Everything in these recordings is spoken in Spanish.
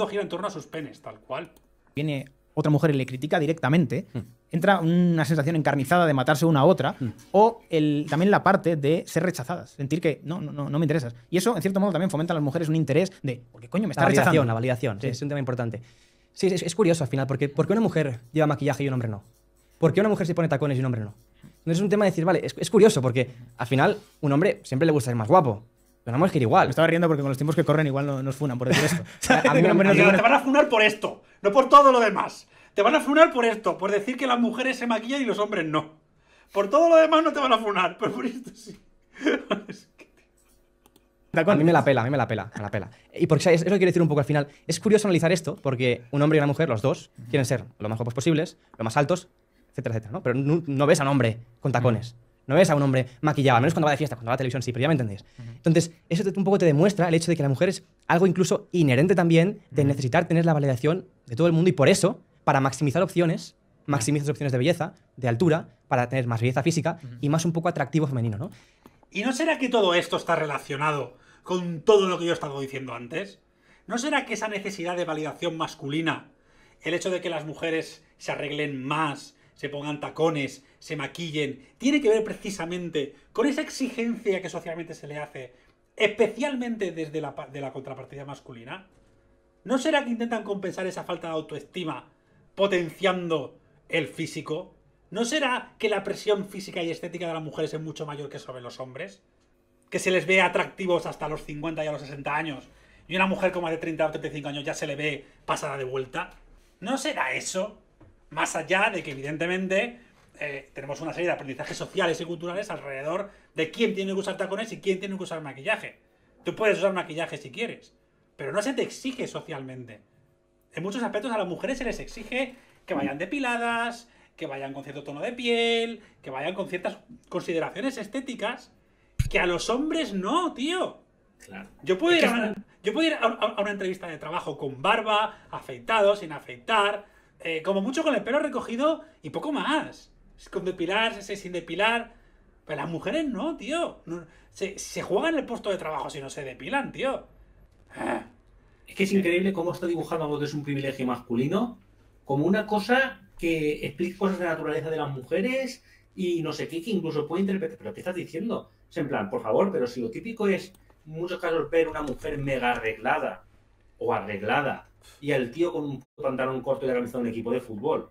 mundo gira en torno a sus penes, tal cual. Viene otra mujer y le critica directamente, entra una sensación encarnizada de matarse una a otra, o el, también la parte de ser rechazadas, sentir que no, no, no, me interesas. Y eso, en cierto modo, también fomenta a las mujeres un interés de, porque coño, me está La validación, rechazando. la validación. Sí. Es un tema importante. Sí, es, es curioso al final, porque ¿por qué una mujer lleva maquillaje y un hombre no? ¿Por qué una mujer se pone tacones y un hombre no? Entonces es un tema de decir, vale, es, es curioso, porque al final un hombre siempre le gusta ser más guapo, pero una mujer igual. Me estaba riendo porque con los tiempos que corren igual no, nos funan por decir esto. A mí no te van a funar por esto, no por todo lo demás. Te van a funar por esto, por decir que las mujeres se maquillan y los hombres no. Por todo lo demás no te van a funar, pero por esto sí. A mí me la pela, a mí me la pela, me la pela. Y porque ¿sabes? es lo que quiero decir un poco al final. Es curioso analizar esto, porque un hombre y una mujer, los dos, quieren ser lo más guapos posibles, lo más altos, etcétera, etcétera, ¿no? Pero no, no ves a un hombre con tacones. No ves a un hombre maquillado, al menos cuando va de fiesta, cuando va a la televisión sí, pero ya me entendéis. Entonces, eso te- un poco te demuestra el hecho de que la mujer es algo incluso inherente también de necesitar tener la validación de todo el mundo y por eso, para maximizar opciones, maximizas opciones de belleza, de altura, para tener más belleza física y más un poco atractivo femenino, ¿no? ¿Y no será que todo esto está relacionado con todo lo que yo he estado diciendo antes? ¿No será que esa necesidad de validación masculina, el hecho de que las mujeres se arreglen más, se pongan tacones, se maquillen, tiene que ver precisamente con esa exigencia que socialmente se le hace, especialmente desde la, contrapartida masculina? ¿No será que intentan compensar esa falta de autoestima potenciando el físico? ¿No será que la presión física y estética de las mujeres es mucho mayor que sobre los hombres? Que se les ve atractivos hasta los 50 y a los 60 años. Y una mujer como de 30 o 35 años ya se le ve pasada de vuelta. ¿No será eso? Más allá de que evidentemente eh, tenemos una serie de aprendizajes sociales y culturales alrededor de quién tiene que usar tacones y quién tiene que usar maquillaje. Tú puedes usar maquillaje si quieres, pero no se te exige socialmente. En muchos aspectos a las mujeres se les exige que vayan depiladas, que vayan con cierto tono de piel, que vayan con ciertas consideraciones estéticas, que a los hombres no, tío. Claro. Yo puedo ir, que a una, yo puedo ir a, a- a una entrevista de trabajo con barba, afeitado, sin afeitar, eh, como mucho con el pelo recogido y poco más. Con depilarse, sin depilar. Pero las mujeres no, tío. Se, se juegan el puesto de trabajo si no se depilan, tío. Ah. Es que es increíble cómo está dibujado algo que es un privilegio masculino como una cosa que explica cosas de naturaleza de las mujeres y no sé qué, que incluso puede interpretar. ¿Pero qué estás diciendo? Es en plan, por favor, pero si lo típico es, en muchos casos, ver una mujer mega arreglada o arreglada y al tío con un pantalón corto y de un equipo de fútbol.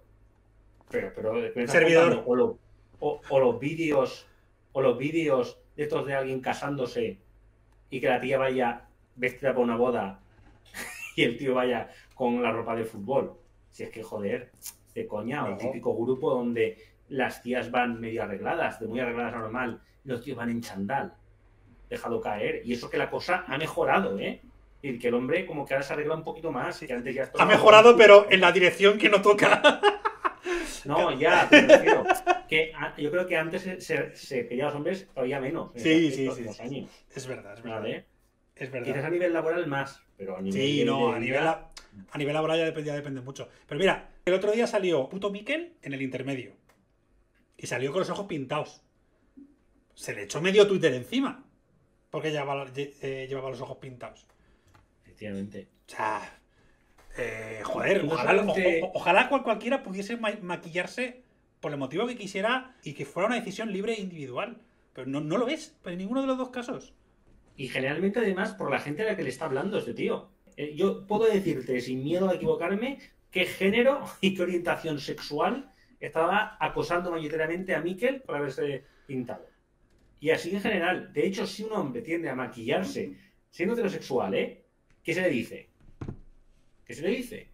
Pero, pero, ¿me estás Servidor. O, lo- o- o los vídeos, o los vídeos de estos de alguien casándose y que la tía vaya vestida para una boda y el tío vaya con la ropa de fútbol. Si es que, joder, de coña, o el No. típico grupo donde las tías van medio arregladas, de muy arregladas a normal, y los tíos van en chandal, dejado caer. Y eso que la cosa ha mejorado, ¿eh? Y que el hombre como que ahora se arregla un poquito más, que antes ya Ha mejorado, pero en la dirección que no toca. No, ya, pero me refiero que yo creo que antes se, se, se pedía a los hombres todavía menos. en Sí, sí, sí, años, Es verdad, es verdad. ¿vale? Es Quizás a nivel laboral más, pero a nivel Sí, no, a nivel, la- a nivel laboral ya depende, ya depende mucho. Pero mira, el otro día salió puto Miquel en el intermedio. Y salió con los ojos pintados. Se le echó medio Twitter encima. Porque llevaba, lle- eh, llevaba los ojos pintados. Efectivamente. O sea. eh, joder, ojalá, o- ojalá cual- cualquiera pudiese ma- maquillarse por el motivo que quisiera y que fuera una decisión libre e individual. Pero no, no lo es, en ninguno de los dos casos. Y generalmente, además, por la gente a la que le está hablando este tío. Eh, Yo puedo decirte, sin miedo a equivocarme, qué género y qué orientación sexual estaba acosando mayoritariamente a Miquel por haberse pintado. Y así en general. De hecho, si un hombre tiende a maquillarse siendo heterosexual, ¿eh? ¿Qué se le dice? ¿Qué se le dice?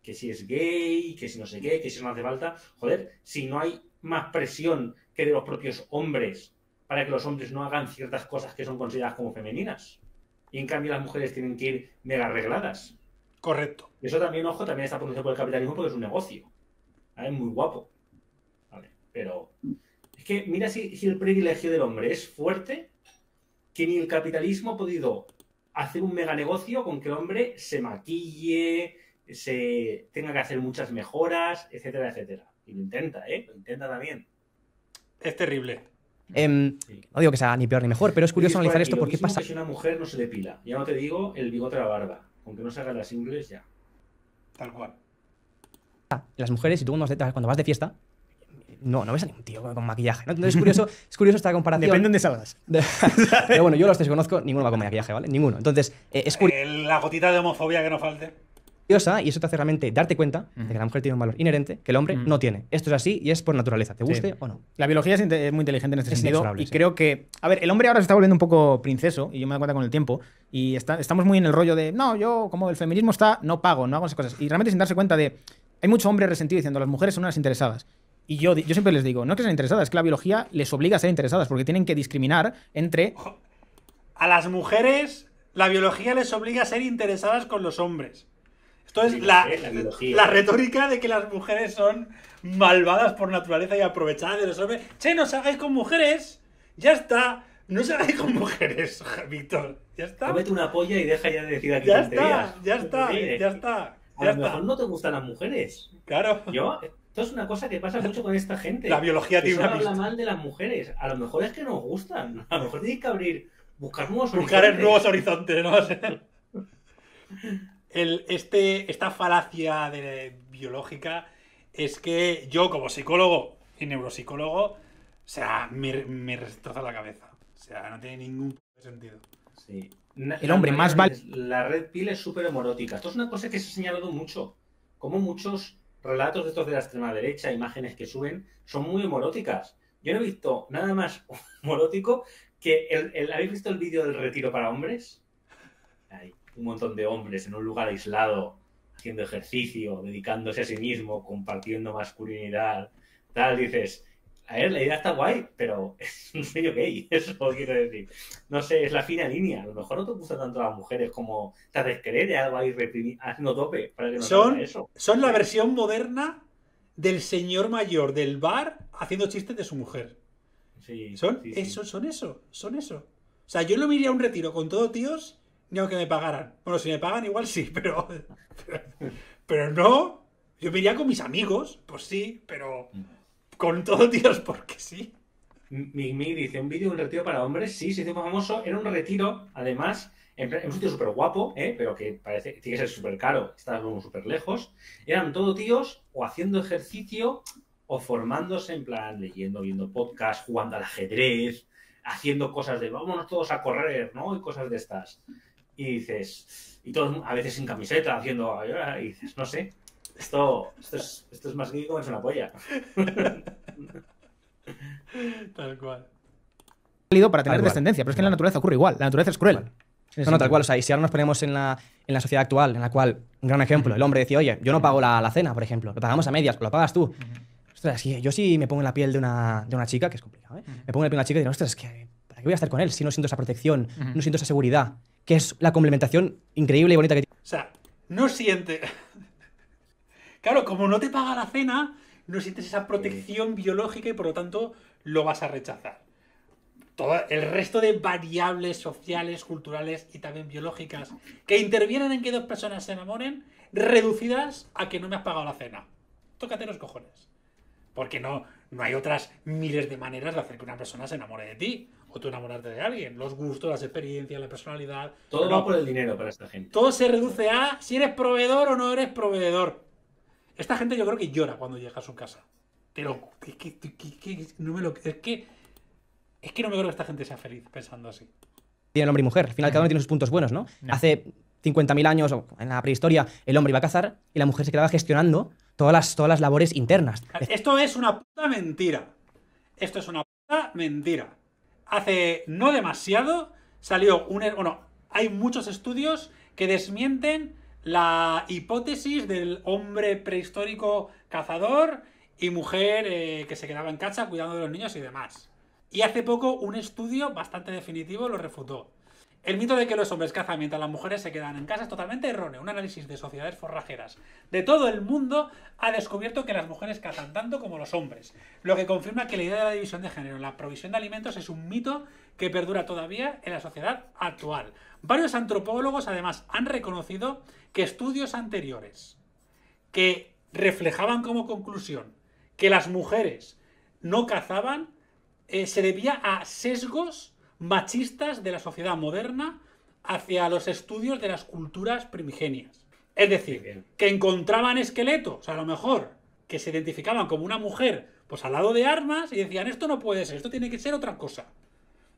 Que si es gay, que si no sé qué, que si no hace falta. Joder, si no hay más presión que de los propios hombres para que los hombres no hagan ciertas cosas que son consideradas como femeninas. Y en cambio las mujeres tienen que ir mega arregladas. Correcto. Y eso también, ojo, también está pronunciado por el capitalismo porque es un negocio. ¿Vale? Muy guapo. Vale, pero es que mira si, si el privilegio del hombre es fuerte, que ni el capitalismo ha podido hacer un mega negocio con que el hombre se maquille, se tenga que hacer muchas mejoras, etcétera, etcétera. Y lo intenta, ¿eh? Lo intenta también. Es terrible. Sí. no digo que sea ni peor ni mejor, pero es curioso analizar esto porque pasa. que si una mujer no se depila. Ya no te digo el bigote de la barba. Aunque no se hagan las ingles, ya. Tal cual. Las mujeres, y tú cuando vas de fiesta, no, no ves a ningún tío con, con maquillaje. ¿no? Entonces es curioso, es curioso esta comparación. Depende de dónde salgas. De- Pero bueno, yo los tres que conozco, ninguno va con maquillaje, ¿vale? Ninguno. Entonces, eh, es curiosa El- la gotita de homofobia que no falte. y eso te hace realmente darte cuenta de que la mujer tiene un valor inherente que el hombre no tiene. Esto es así y es por naturaleza, te guste Sí. o no. La biología es, inte- es muy inteligente en este Es sentido y sí. creo que, a ver, el hombre ahora se está volviendo un poco princeso y yo me doy cuenta con el tiempo y está- estamos muy en el rollo de, no, yo como el feminismo está, no pago, no hago esas cosas. Y realmente sin darse cuenta de, hay mucho hombre resentido diciendo, las mujeres son unas interesadas. Y yo, yo siempre les digo, no es que sean interesadas, es que la biología les obliga a ser interesadas porque tienen que discriminar entre... A las mujeres, la biología les obliga a ser interesadas con los hombres. Esto es la, la retórica de que las mujeres son malvadas por naturaleza y aprovechadas de los hombres. Che, no os hagáis con mujeres. Ya está. No os hagáis con mujeres, Víctor. Ya está. Cómete una polla y deja ya de decir aquí Ya tonterías. está, ya está, ya está. A Ya lo está. mejor no te gustan las mujeres. Claro. Yo, esto es una cosa que pasa mucho con esta gente. La biología que tiene solo una habla pista. mal de las mujeres. A lo mejor es que nos gustan. A lo mejor tienes que abrir, buscar nuevos Buscar horizontes. nuevos horizontes, ¿no? El, este, esta falacia de, biológica es que yo, como psicólogo y neuropsicólogo, o sea, me, me destroza la cabeza. O sea, no tiene ningún sentido. Sí. El hombre la más de- La red piel es súper homorótica. Esto es una cosa que se ha señalado mucho. Como muchos relatos de estos de la extrema derecha, imágenes que suben, son muy homoróticas. Yo no he visto nada más homorótico que el, el- ¿Habéis visto el vídeo del retiro para hombres? Hay un montón de hombres en un lugar aislado, haciendo ejercicio, dedicándose a sí mismo, compartiendo masculinidad. Tal, dices, a ver, la idea está guay, pero es un sueño gay, eso quiero decir. No sé, es la fina línea. A lo mejor no te gustan tanto las mujeres como te haces creer de algo ahí haciendo tope para que no Son- eso. Son la versión moderna del señor mayor del bar haciendo chistes de su mujer. Sí, Son sí, sí. eso, son eso, son eso. O sea, yo no me iría a un retiro con todo tíos ni aunque me pagaran. Bueno, si me pagan igual sí, pero pero, pero no. Yo me iría con mis amigos, pues sí, pero con todo tíos porque sí. Mi, mi dice, un vídeo de un retiro para hombres, sí, se hizo famoso. Era un retiro, además, en, en un sitio súper guapo, ¿eh? pero que parece tiene que ser súper caro, está súper lejos. Eran todo tíos o haciendo ejercicio o formándose, en plan, leyendo, viendo podcast, jugando al ajedrez, haciendo cosas de vámonos todos a correr, ¿no? Y cosas de estas. Y dices, y todos a veces sin camiseta, haciendo, y dices, no sé, esto, esto, es, esto es más que comerse una polla. Tal cual. válido para tener descendencia, pero es que en la naturaleza ocurre igual. La naturaleza es cruel. No, no, tal cual. O sea, y si ahora nos ponemos en la, en la sociedad actual, en la cual, un gran ejemplo, el hombre decía, oye, yo no pago la, la cena, por ejemplo, lo pagamos a medias, pues lo pagas tú. Ostras, yo sí me pongo en la piel de una, de una chica, que es complicado, ¿eh? Me pongo en la piel de una chica y digo, ostras, es que, ¿para qué voy a estar con él si no siento esa protección, no siento esa seguridad? Que es la complementación increíble y bonita que tiene. O sea, no siente. Claro, como no te paga la cena, no sientes esa protección biológica y por lo tanto lo vas a rechazar. Todo el resto de variables sociales, culturales y también biológicas que intervienen en que dos personas se enamoren, reducidas a que no me has pagado la cena. Tócate los cojones. Porque no, no hay otras miles de maneras de hacer que una persona se enamore de ti o tú enamorarte de alguien. Los gustos, las experiencias, la personalidad. Todo No, va por el dinero para esta gente. todo se reduce a si eres proveedor o no eres proveedor. Esta gente yo creo que llora cuando llega a su casa. Pero es que, que- que- que no me lo es que es que no me creo que esta gente sea feliz pensando así. tiene el hombre y mujer. Al final, cada uno tiene sus puntos buenos, ¿no? No. Hace 50.000 años, o en la prehistoria, el hombre iba a cazar y la mujer se quedaba gestionando todas las, todas las labores internas. Esto es una puta mentira. Esto es una puta mentira. Hace no demasiado salió un... Bueno, hay muchos estudios que desmienten la hipótesis del hombre prehistórico cazador y mujer eh, que se quedaba en casa cuidando de los niños y demás. Y hace poco un estudio bastante definitivo lo refutó. El mito de que los hombres cazan mientras las mujeres se quedan en casa es totalmente erróneo. Un análisis de sociedades forrajeras de todo el mundo ha descubierto que las mujeres cazan tanto como los hombres, lo que confirma que la idea de la división de género en la provisión de alimentos es un mito que perdura todavía en la sociedad actual. Varios antropólogos además han reconocido que estudios anteriores que reflejaban como conclusión que las mujeres no cazaban eh, se debía a sesgos machistas de la sociedad moderna hacia los estudios de las culturas primigenias. Es decir, que encontraban esqueletos, a lo mejor, que se identificaban como una mujer, pues al lado de armas, y decían, esto no puede ser, esto tiene que ser otra cosa.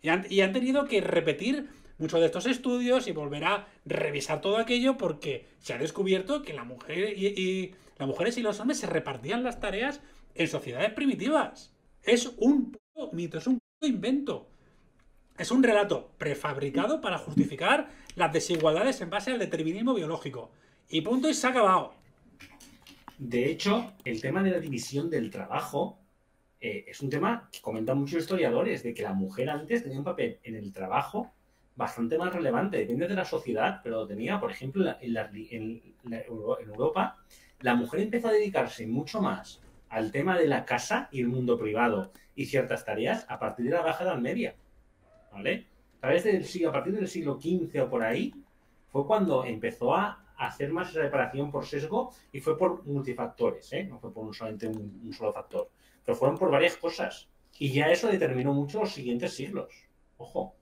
Y han, y han tenido que repetir muchos de estos estudios y volver a revisar todo aquello porque se ha descubierto que la mujer y, y- las mujeres y los hombres se repartían las tareas en sociedades primitivas. Es un puto mito, es un puto invento. Es un relato prefabricado para justificar las desigualdades en base al determinismo biológico. Y punto y se ha acabado. De hecho, el tema de la división del trabajo eh, es un tema que comentan muchos historiadores, de que la mujer antes tenía un papel en el trabajo bastante más relevante, depende de la sociedad, pero lo tenía, por ejemplo, en, en Europa, la mujer empezó a dedicarse mucho más al tema de la casa y el mundo privado y ciertas tareas a partir de la Baja Edad Media. ¿Vale? A, partir del siglo XV o por ahí, fue cuando empezó a hacer más reparación por sesgo y fue por multifactores, ¿eh? no fue por un solamente un, solo factor, pero fueron por varias cosas. Y ya eso determinó mucho los siguientes siglos. Ojo.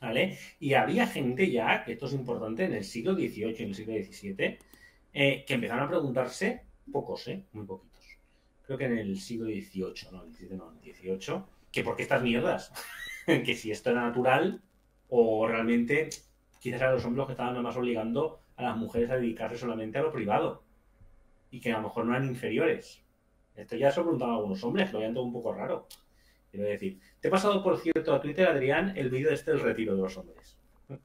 ¿Vale? Y había gente ya, que esto es importante, en el siglo XVIII y en el siglo XVII, eh, que empezaron a preguntarse, pocos, ¿eh? Muy poquitos. Creo que en el siglo XVIII, no, el no, XVIII, que por qué estas mierdas, que si esto era natural o realmente quizás eran los hombres que estaban más obligando a las mujeres a dedicarse solamente a lo privado y que a lo mejor no eran inferiores. Esto ya se lo preguntaban algunos hombres, lo todo un poco raro. Quiero decir, te he pasado, por cierto, a Twitter, Adrián, el vídeo este del retiro de los hombres.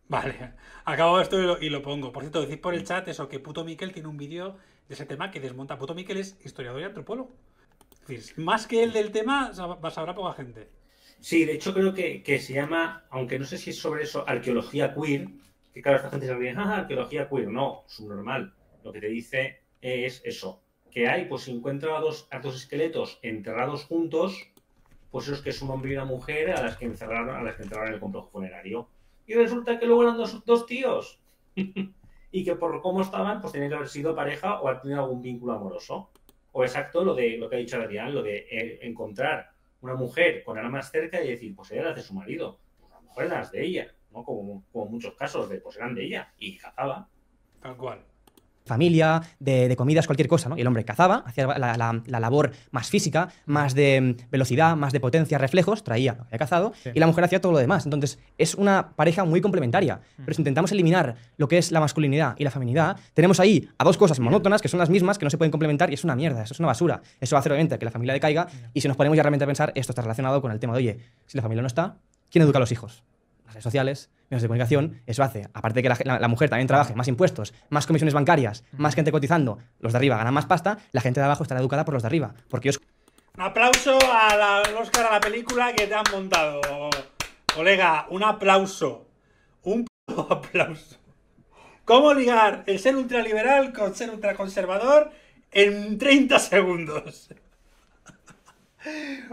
Vale, acabo esto y lo, pongo. Por cierto, decís por el chat eso, que Puto Miquel tiene un vídeo de ese tema que desmonta. Puto Miquel es historiador y antropólogo. Es decir, más que el del tema, sab- sabrá poca gente. Sí, de hecho creo que, que se llama, aunque no sé si es sobre eso, arqueología queer, que claro, esta gente se ríe, ah, arqueología queer, no, subnormal. Lo que te dice es eso, que hay, pues se encuentra a dos, a dos esqueletos enterrados juntos, pues esos que es un hombre y una mujer a las que encerraron, a las que enterraron en el complejo funerario. Y resulta que luego eran dos, dos tíos. y que por cómo estaban, pues tenían que haber sido pareja o haber tenido algún vínculo amoroso. O exacto lo de lo que ha dicho Adrián, lo de eh, encontrar una mujer con armas cerca y decir, pues eran las de su marido. Pues a lo mejor eran las de ella, ¿no? Como, como muchos casos de, pues eran de ella. Y cazaba. Tal cual. Familia, de, de comidas, cualquier cosa, ¿no? Y el hombre cazaba, hacía la, la- la labor más física, más de mm, velocidad, más de potencia, reflejos, traía lo que había cazado, Sí. y la mujer hacía todo lo demás. Entonces, es una pareja muy complementaria. Pero si intentamos eliminar lo que es la masculinidad y la feminidad, tenemos ahí a dos cosas monótonas que son las mismas, que no se pueden complementar, y es una mierda, eso es una basura. Eso va a hacer obviamente que la familia decaiga, y si nos ponemos ya realmente a pensar, esto está relacionado con el tema de, oye, si la familia no está, ¿quién educa a los hijos? Las redes sociales, medios de comunicación, eso hace, aparte de que la, la- la mujer también trabaje más impuestos, más comisiones bancarias, más gente cotizando, los de arriba ganan más pasta, la gente de abajo estará educada por los de arriba, porque ellos Un aplauso al Oscar a la película que te han montado. Colega, un aplauso. Un aplauso. ¿Cómo ligar el ser ultraliberal con ser ultraconservador en 30 segundos?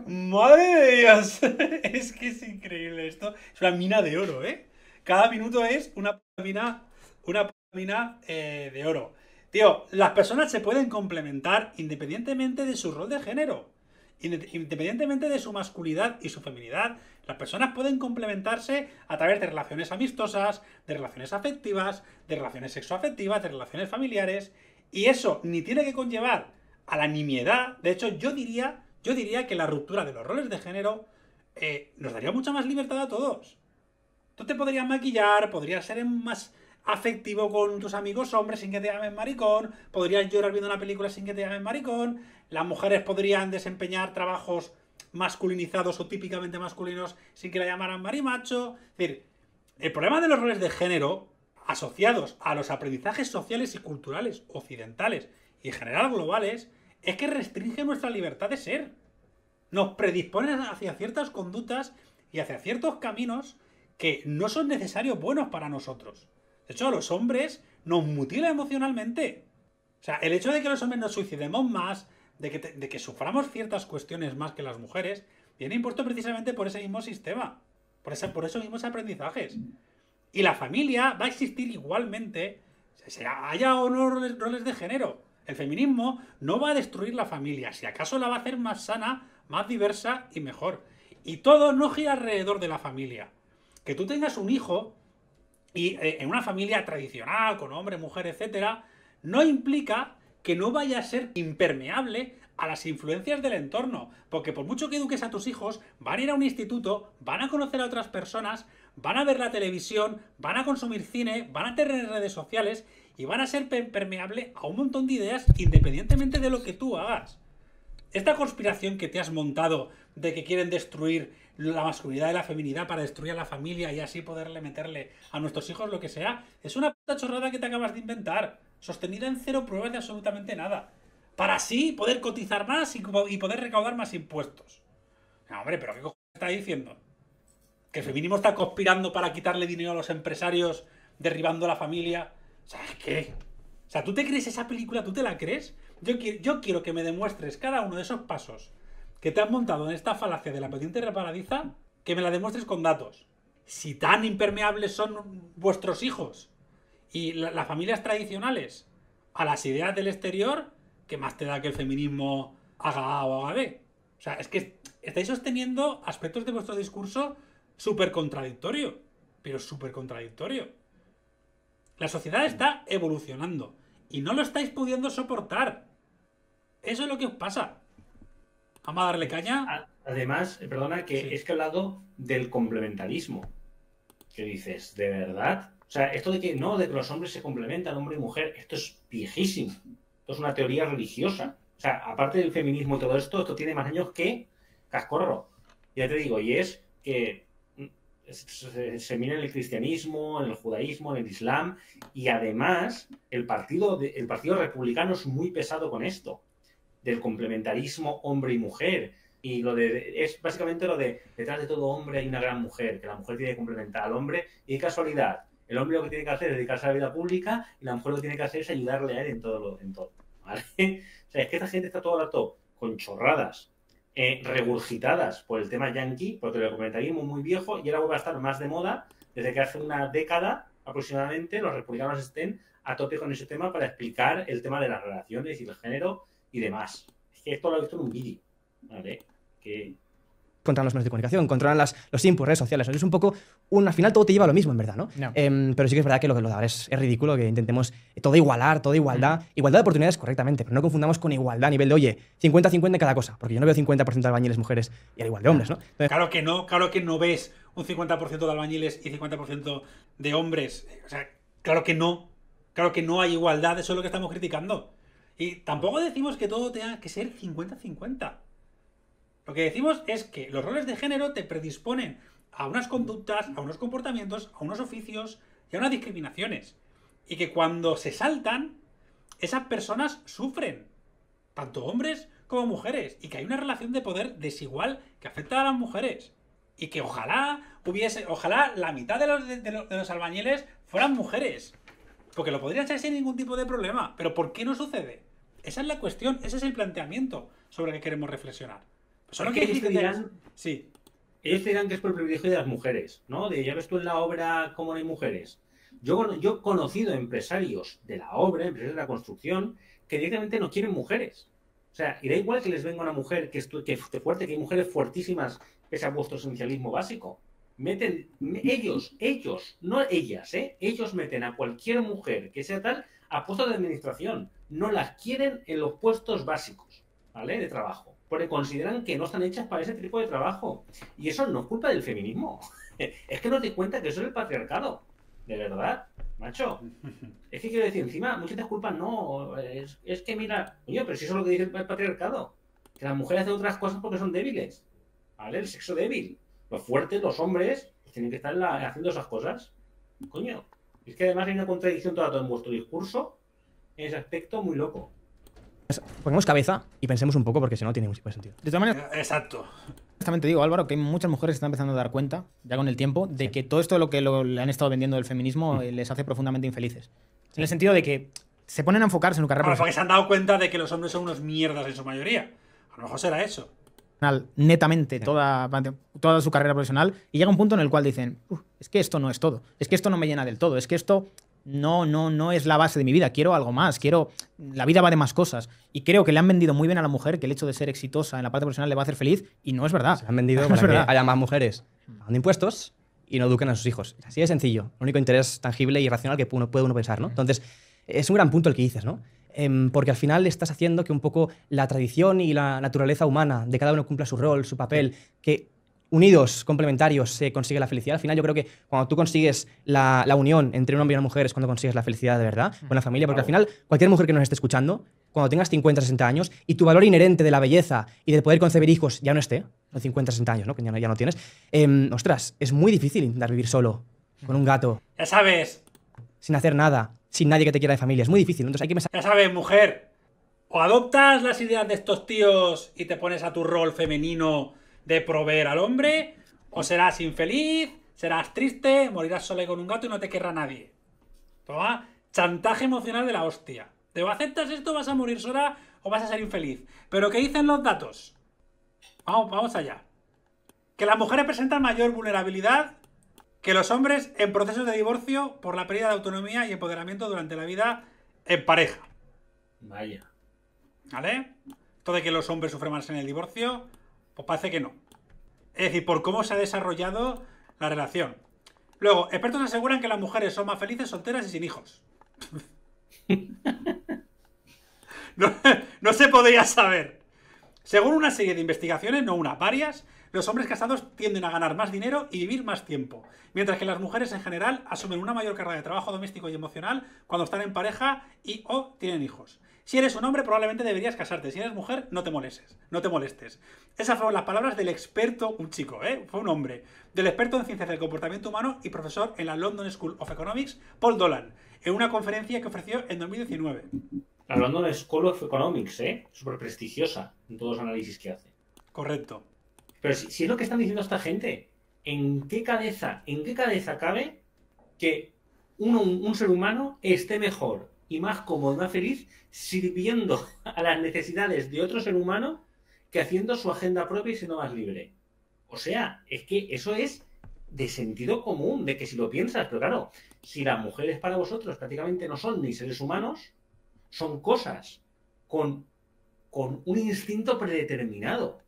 Madre de Dios. Es que es increíble esto. Es una mina de oro, ¿eh? Cada minuto es una mina, una mina eh, de oro. Tío, las personas se pueden complementar independientemente de su rol de género. Inde- Independientemente de su masculinidad y su feminidad, las personas pueden complementarse a través de relaciones amistosas, de relaciones afectivas, de relaciones sexoafectivas, de relaciones familiares. Y eso ni tiene que conllevar a la nimiedad. De hecho, yo diría, yo diría que la ruptura de los roles de género eh, nos daría mucha más libertad a todos. Tú te podrías maquillar, podrías ser más afectivo con tus amigos hombres sin que te llamen maricón, podrías llorar viendo una película sin que te llamen maricón, las mujeres podrían desempeñar trabajos masculinizados o típicamente masculinos sin que la llamaran marimacho. Es decir, el problema de los roles de género asociados a los aprendizajes sociales y culturales occidentales y en general globales es que restringe nuestra libertad de ser nos predisponen hacia ciertas conductas y hacia ciertos caminos que no son necesarios buenos para nosotros. De hecho, a los hombres nos mutila emocionalmente. O sea, el hecho de que los hombres nos suicidemos más, de que, de que suframos ciertas cuestiones más que las mujeres, viene impuesto precisamente por ese mismo sistema. Por, ese, por esos mismos aprendizajes. Y la familia va a existir igualmente, haya o no roles de género. El feminismo no va a destruir la familia, si acaso la va a hacer más sana, más diversa y mejor. Y todo no gira alrededor de la familia. Que tú tengas un hijo y eh, en una familia tradicional, con hombre, mujer, etcétera, no implica que no vaya a ser impermeable a las influencias del entorno. Porque por mucho que eduques a tus hijos, van a ir a un instituto, van a conocer a otras personas, van a ver la televisión, van a consumir cine, van a tener redes sociales y van a ser per- permeable a un montón de ideas independientemente de lo que tú hagas. Esta conspiración que te has montado de que quieren destruir la masculinidad y la feminidad para destruir a la familia y así poderle meterle a nuestros hijos lo que sea, es una puta chorrada que te acabas de inventar, sostenida en cero pruebas de absolutamente nada, para así poder cotizar más y, poder recaudar más impuestos. No, hombre, pero ¿qué cojones está diciendo? ¿Que el feminismo está conspirando para quitarle dinero a los empresarios, derribando la familia? Sea, ¿qué? O sea, ¿tú te crees esa película? ¿Tú te la crees? Yo, yo quiero que me demuestres cada uno de esos pasos que te has montado en esta falacia de la pendiente reparadiza, que me la demuestres con datos. Si tan impermeables son vuestros hijos y la- las familias tradicionales a las ideas del exterior, ¿qué más te da que el feminismo haga A o haga B? O sea, es que estáis sosteniendo aspectos de vuestro discurso súper contradictorio, pero súper contradictorio. La sociedad está evolucionando y no lo estáis pudiendo soportar. Eso es lo que os pasa. Vamos a darle caña. Además, perdona, que Sí. es que he hablado del complementarismo. Que dices, ¿de verdad? O sea, esto de que no, de que los hombres se complementan, hombre y mujer, esto es viejísimo. Esto es una teoría religiosa. O sea, aparte del feminismo y todo esto, esto tiene más años que cascorro. Ya te digo, y es que se, mira en el cristianismo, en el judaísmo, en el islam, y además el partido, el partido republicano es muy pesado con esto, del complementarismo hombre y mujer. Y lo de, es básicamente lo de detrás de todo hombre hay una gran mujer, que la mujer tiene que complementar al hombre, y qué casualidad. El hombre lo que tiene que hacer es dedicarse a la vida pública y la mujer lo que tiene que hacer es ayudarle a él en todo. Lo, en todo ¿vale? O sea, es que esta gente está todo el rato con chorradas, eh, regurgitadas por el tema yankee, porque el complementarismo es muy viejo y ahora vuelve a estar más de moda desde que hace una década aproximadamente los republicanos estén a tope con ese tema para explicar el tema de las relaciones y el género y demás. Es que esto lo he visto en un vídeo, ¿vale? Que controlan los medios de comunicación, controlan las, los inputs, redes sociales. Es un poco, un, al final todo te lleva a lo mismo, en verdad, ¿no? No. Em, pero sí que es verdad que lo que lo de ahora es, es ridículo, que intentemos todo igualar, todo igualdad. Igualdad de oportunidades correctamente, pero no confundamos con igualdad a nivel de, oye, 50-50 en cada cosa, porque yo no veo 50% de albañiles mujeres y al igual de hombres, ¿no? Entonces, Claro que no, claro que no ves un 50% de albañiles y 50% de hombres. O sea, claro que no. Claro que no hay igualdad, eso es lo que estamos criticando. Y tampoco decimos que todo tenga que ser 50-50. Lo que decimos es que los roles de género te predisponen a unas conductas, a unos comportamientos, a unos oficios y a unas discriminaciones. Y que cuando se saltan, esas personas sufren. Tanto hombres como mujeres. Y que hay una relación de poder desigual que afecta a las mujeres. Y que ojalá hubiese, ojalá la mitad de los, de, los, albañiles fueran mujeres. Porque lo podrían ser sin ningún tipo de problema. Pero ¿por qué no sucede? Esa es la cuestión, ese es el planteamiento sobre el que queremos reflexionar. Solo Es que ellos te dirán- Sí. ellos te dirán que es por el privilegio de las mujeres, ¿no? De ya ves tú en la obra cómo no hay mujeres. Yo, yo he conocido empresarios de la obra, empresarios de la construcción, que directamente no quieren mujeres. O sea, y da igual que les venga una mujer que, estu- que esté fuerte, que hay mujeres fuertísimas pese a vuestro esencialismo básico. Meten, me- ellos, ellos, no ellas, ¿eh? Ellos meten a cualquier mujer que sea tal a puestos de administración. No las quieren en los puestos básicos, ¿vale? De trabajo. Porque consideran que no están hechas para ese tipo de trabajo. Y eso no es culpa del feminismo. Es que no te cuenta que eso es el patriarcado. De verdad, macho. Es que quiero decir, encima, muchas veces culpas no. Es, es que mira, oye, pero si eso es lo que dice el patriarcado. Que las mujeres hacen otras cosas porque son débiles. ¿Vale? El sexo débil. Los fuertes, los hombres, pues tienen que estar la- haciendo esas cosas. Coño. Es que además hay una contradicción rato en vuestro discurso. En ese aspecto, muy loco. pongamos cabeza y pensemos un poco porque si no tiene mucho sentido. De todas maneras, Exacto. honestamente digo, Álvaro, que hay muchas mujeres que están empezando a dar cuenta, ya con el tiempo, de que todo esto de lo que lo- le han estado vendiendo del feminismo eh, les hace profundamente infelices. En el sentido de que se ponen a enfocarse en su carrera Bueno, porque se han dado cuenta de que los hombres son unos mierdas en su mayoría. A lo mejor será eso. netamente toda, toda su carrera profesional y llega un punto en el cual dicen, "Uf, es que esto no es todo, es que esto no me llena del todo, es que esto no, no, no es la base de mi vida, quiero algo más, quiero, la vida va de más cosas. Y creo que le han vendido muy bien a la mujer que el hecho de ser exitosa en la parte profesional le va a hacer feliz y no es verdad. Se han vendido No es para que verdad. haya más mujeres pagando impuestos y no eduquen a sus hijos. Así de sencillo. El único interés tangible y racional que uno puede uno pensar, ¿no? Entonces, es un gran punto el que dices, ¿no? Em, porque al final estás haciendo que un poco la tradición y la naturaleza humana de cada uno cumpla su rol, su papel, que unidos, complementarios, se consigue la felicidad. Al final yo creo que cuando tú consigues la, la unión entre un hombre y una mujer es cuando consigues la felicidad de verdad con la familia, porque al final cualquier mujer que nos esté escuchando, cuando tengas 50, 60 años y tu valor inherente de la belleza y de poder concebir hijos ya no esté, los 50, 60 años, ¿no? que ya no, ya no tienes, em, ostras, es muy difícil intentar vivir solo, con un gato, Ya sabes, sin hacer nada, sin nadie que te quiera de familia. Es muy difícil, ¿no? entonces hay que pensar ya sabes, mujer. O adoptas las ideas de estos tíos y te pones a tu rol femenino de proveer al hombre, o serás infeliz, serás triste, morirás sola y con un gato y no te querrá nadie. Toma, chantaje emocional de la hostia. Te aceptas esto, vas a morir sola o vas a ser infeliz. Pero ¿qué dicen los datos? Vamos, vamos allá. Que las mujeres presentan mayor vulnerabilidad que los hombres en procesos de divorcio por la pérdida de autonomía y empoderamiento durante la vida en pareja. Vaya. ¿Vale? Esto de que los hombres sufren más en el divorcio, pues parece que no. Es decir, por cómo se ha desarrollado la relación. Luego, expertos aseguran que las mujeres son más felices solteras y sin hijos. no, no se podría saber. Según una serie de investigaciones, no una, varias, los hombres casados tienden a ganar más dinero y vivir más tiempo, mientras que las mujeres en general asumen una mayor carga de trabajo doméstico y emocional cuando están en pareja y o tienen hijos. Si eres un hombre, probablemente deberías casarte. Si eres mujer, no te molestes. No te molestes. Esas fueron las palabras del experto, un chico, ¿eh? Fue un hombre, del experto en ciencias del comportamiento humano y profesor en la London School of Economics, Paul Dolan, en una conferencia que ofreció en 2019. La London School of Economics, ¿eh? Súper prestigiosa en todos los análisis que hace. Correcto. Pero si, si es lo que están diciendo esta gente, ¿en qué cabeza, en qué cabeza cabe que uno- un, un ser humano esté mejor y más cómodo, más feliz, sirviendo a las necesidades de otro ser humano que haciendo su agenda propia y siendo más libre? O sea, es que eso es de sentido común, de que si lo piensas, pero claro, si las mujeres para vosotros prácticamente no son ni seres humanos, son cosas con, con un instinto predeterminado.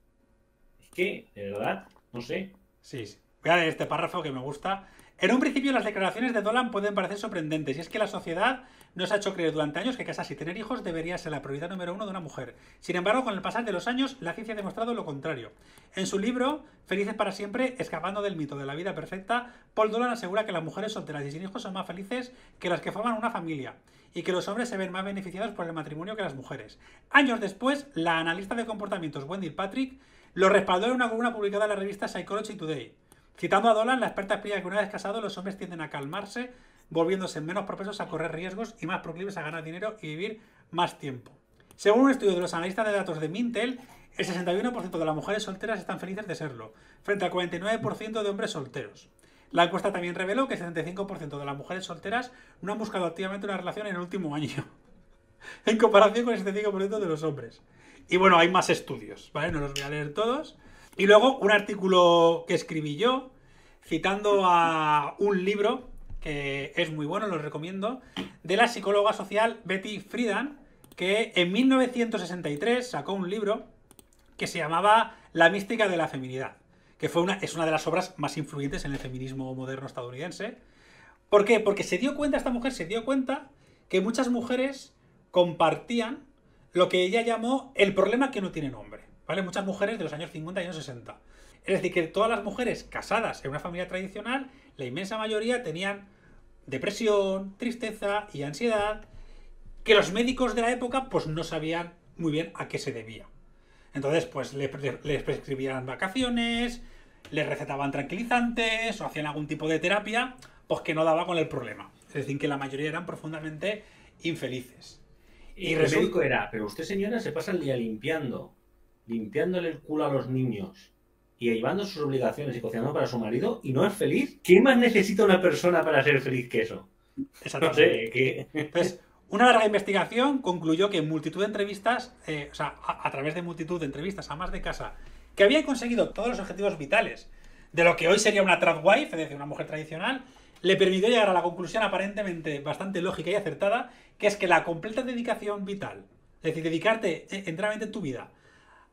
Es que, de verdad, no sé. Sí, sí. Voy este párrafo que me gusta. En un principio las declaraciones de Dolan pueden parecer sorprendentes y es que la sociedad nos ha hecho creer durante años que casarse y tener hijos debería ser la prioridad número uno de una mujer. Sin embargo, con el pasar de los años, la ciencia ha demostrado lo contrario. En su libro, Felices para siempre, escapando del mito de la vida perfecta, Paul Dolan asegura que las mujeres solteras y sin hijos son más felices que las que forman una familia y que los hombres se ven más beneficiados por el matrimonio que las mujeres. Años después, la analista de comportamientos Wendy Patrick lo respaldó en una columna publicada en la revista Psychology Today. Citando a Dolan, la experta explica que una vez casados los hombres tienden a calmarse, volviéndose menos propensos a correr riesgos y más proclives a ganar dinero y vivir más tiempo. Según un estudio de los analistas de datos de Mintel, el 61% de las mujeres solteras están felices de serlo, frente al 49% de hombres solteros. La encuesta también reveló que el 75% de las mujeres solteras no han buscado activamente una relación en el último año, en comparación con el 75% de los hombres. Y bueno, hay más estudios, ¿vale? No los voy a leer todos. Y luego un artículo que escribí yo, citando a un libro que es muy bueno, lo recomiendo, de la psicóloga social Betty Friedan, que en 1963 sacó un libro que se llamaba La mística de la feminidad, que fue una, es una de las obras más influyentes en el feminismo moderno estadounidense. ¿Por qué? Porque se dio cuenta, esta mujer se dio cuenta que muchas mujeres compartían lo que ella llamó el problema que no tiene nombre. ¿Vale? Muchas mujeres de los años 50 y años 60. Es decir, que todas las mujeres casadas en una familia tradicional, la inmensa mayoría tenían depresión, tristeza y ansiedad, que los médicos de la época pues no sabían muy bien a qué se debía. Entonces, pues les, prescribían vacaciones, les recetaban tranquilizantes o hacían algún tipo de terapia, pues que no daba con el problema. Es decir, que la mayoría eran profundamente infelices. Y el resulta- médico era, pero usted señora se pasa el día limpiando, limpiándole el culo a los niños y llevando sus obligaciones y cocinando para su marido y no es feliz. ¿Qué más necesita una persona para ser feliz que eso? No Exactamente. sé. Entonces, una larga investigación concluyó que en multitud de entrevistas, eh, o sea, a, a través de multitud de entrevistas a más de casa, que habían conseguido todos los objetivos vitales de lo que hoy sería una tradwife, es decir, una mujer tradicional, le permitió llegar a la conclusión aparentemente bastante lógica y acertada, que es que la completa dedicación vital, es decir, dedicarte eh, enteramente en tu vida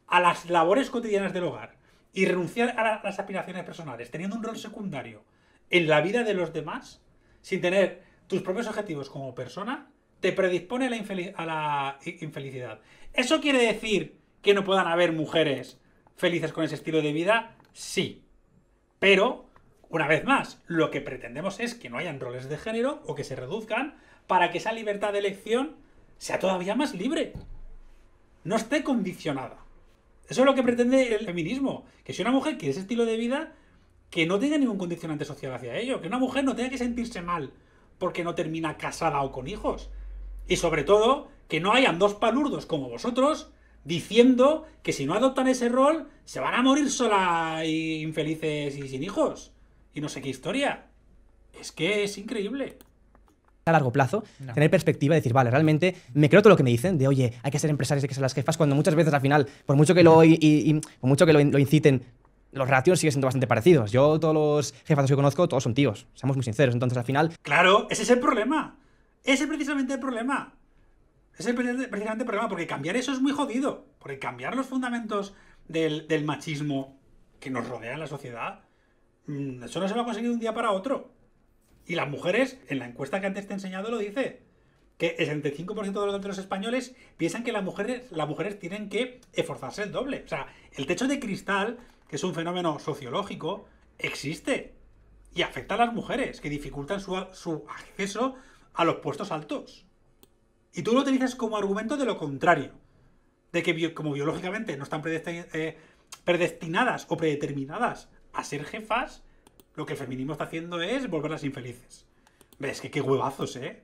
a las labores cotidianas del hogar y renunciar a la- las aspiraciones personales, teniendo un rol secundario en la vida de los demás, sin tener tus propios objetivos como persona, te predispone a la, a la infelicidad. ¿Eso quiere decir que no puedan haber mujeres felices con ese estilo de vida? Sí. Pero, una vez más, lo que pretendemos es que no hayan roles de género o que se reduzcan para que esa libertad de elección sea todavía más libre. No esté condicionada. Eso es lo que pretende el feminismo. Que si una mujer quiere ese estilo de vida, que no tenga ningún condicionante social hacia ello. Que una mujer no tenga que sentirse mal porque no termina casada o con hijos. Y sobre todo, que no hayan dos palurdos como vosotros diciendo que si no adoptan ese rol, se van a morir sola y infelices y sin hijos. Y no sé qué historia. Es que es increíble. A largo plazo, No. tener perspectiva y decir, vale, realmente me creo todo lo que me dicen de, oye, hay que ser empresarios, hay que ser las jefas, cuando muchas veces al final, por mucho que lo, y- y- por mucho que lo, lo inciten, los ratios siguen siendo bastante parecidos. Yo, todos los jefazos que conozco, todos son tíos, seamos muy sinceros. Entonces, al final, Claro, ese es el problema. Ese es precisamente el problema. Ese es pre- precisamente el problema, porque cambiar eso es muy jodido. Porque cambiar los fundamentos del, del machismo que nos rodea en la sociedad, mm, eso no se va a conseguir de un día para otro. Y las mujeres, en la encuesta que antes te he enseñado, lo dice. Que el 75% de los, españoles piensan que las mujeres, las mujeres tienen que esforzarse el doble. O sea, el techo de cristal, que es un fenómeno sociológico, existe. Y afecta a las mujeres, que dificultan su, su acceso a los puestos altos. Y tú lo utilizas como argumento de lo contrario. De que como biológicamente no están eh, predestinadas o predeterminadas a ser jefas, lo que el feminismo está haciendo es volverlas infelices. ¿Ves? Que qué huevazos, ¿eh?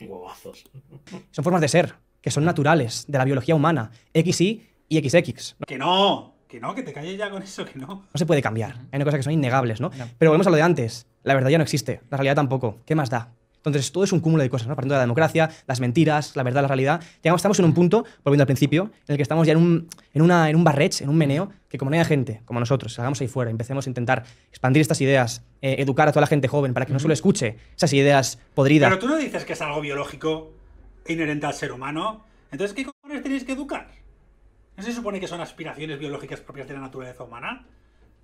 Huevazos. son formas de ser, que son naturales, de la biología humana, XY y XX. Que no, que no, que te calles ya con eso, que no. No se puede cambiar. Hay una cosa que son innegables, ¿no? No. Pero volvemos a lo de antes. La verdad ya no existe. La realidad tampoco. ¿Qué más da? Entonces, todo es un cúmulo de cosas, ¿no? Partiendo de la democracia, las mentiras, la verdad, la realidad. Llegamos, estamos en un punto, volviendo al principio, en el que estamos ya en un, en una, en un barrech, en un meneo, que como no haya gente, como nosotros, salgamos ahí fuera, empecemos a intentar expandir estas ideas, eh, educar a toda la gente joven para que no solo escuche esas ideas podridas. Pero tú no dices que es algo biológico inherente al ser humano. Entonces, ¿qué cojones tenéis que educar? ¿No se supone que son aspiraciones biológicas propias de la naturaleza humana?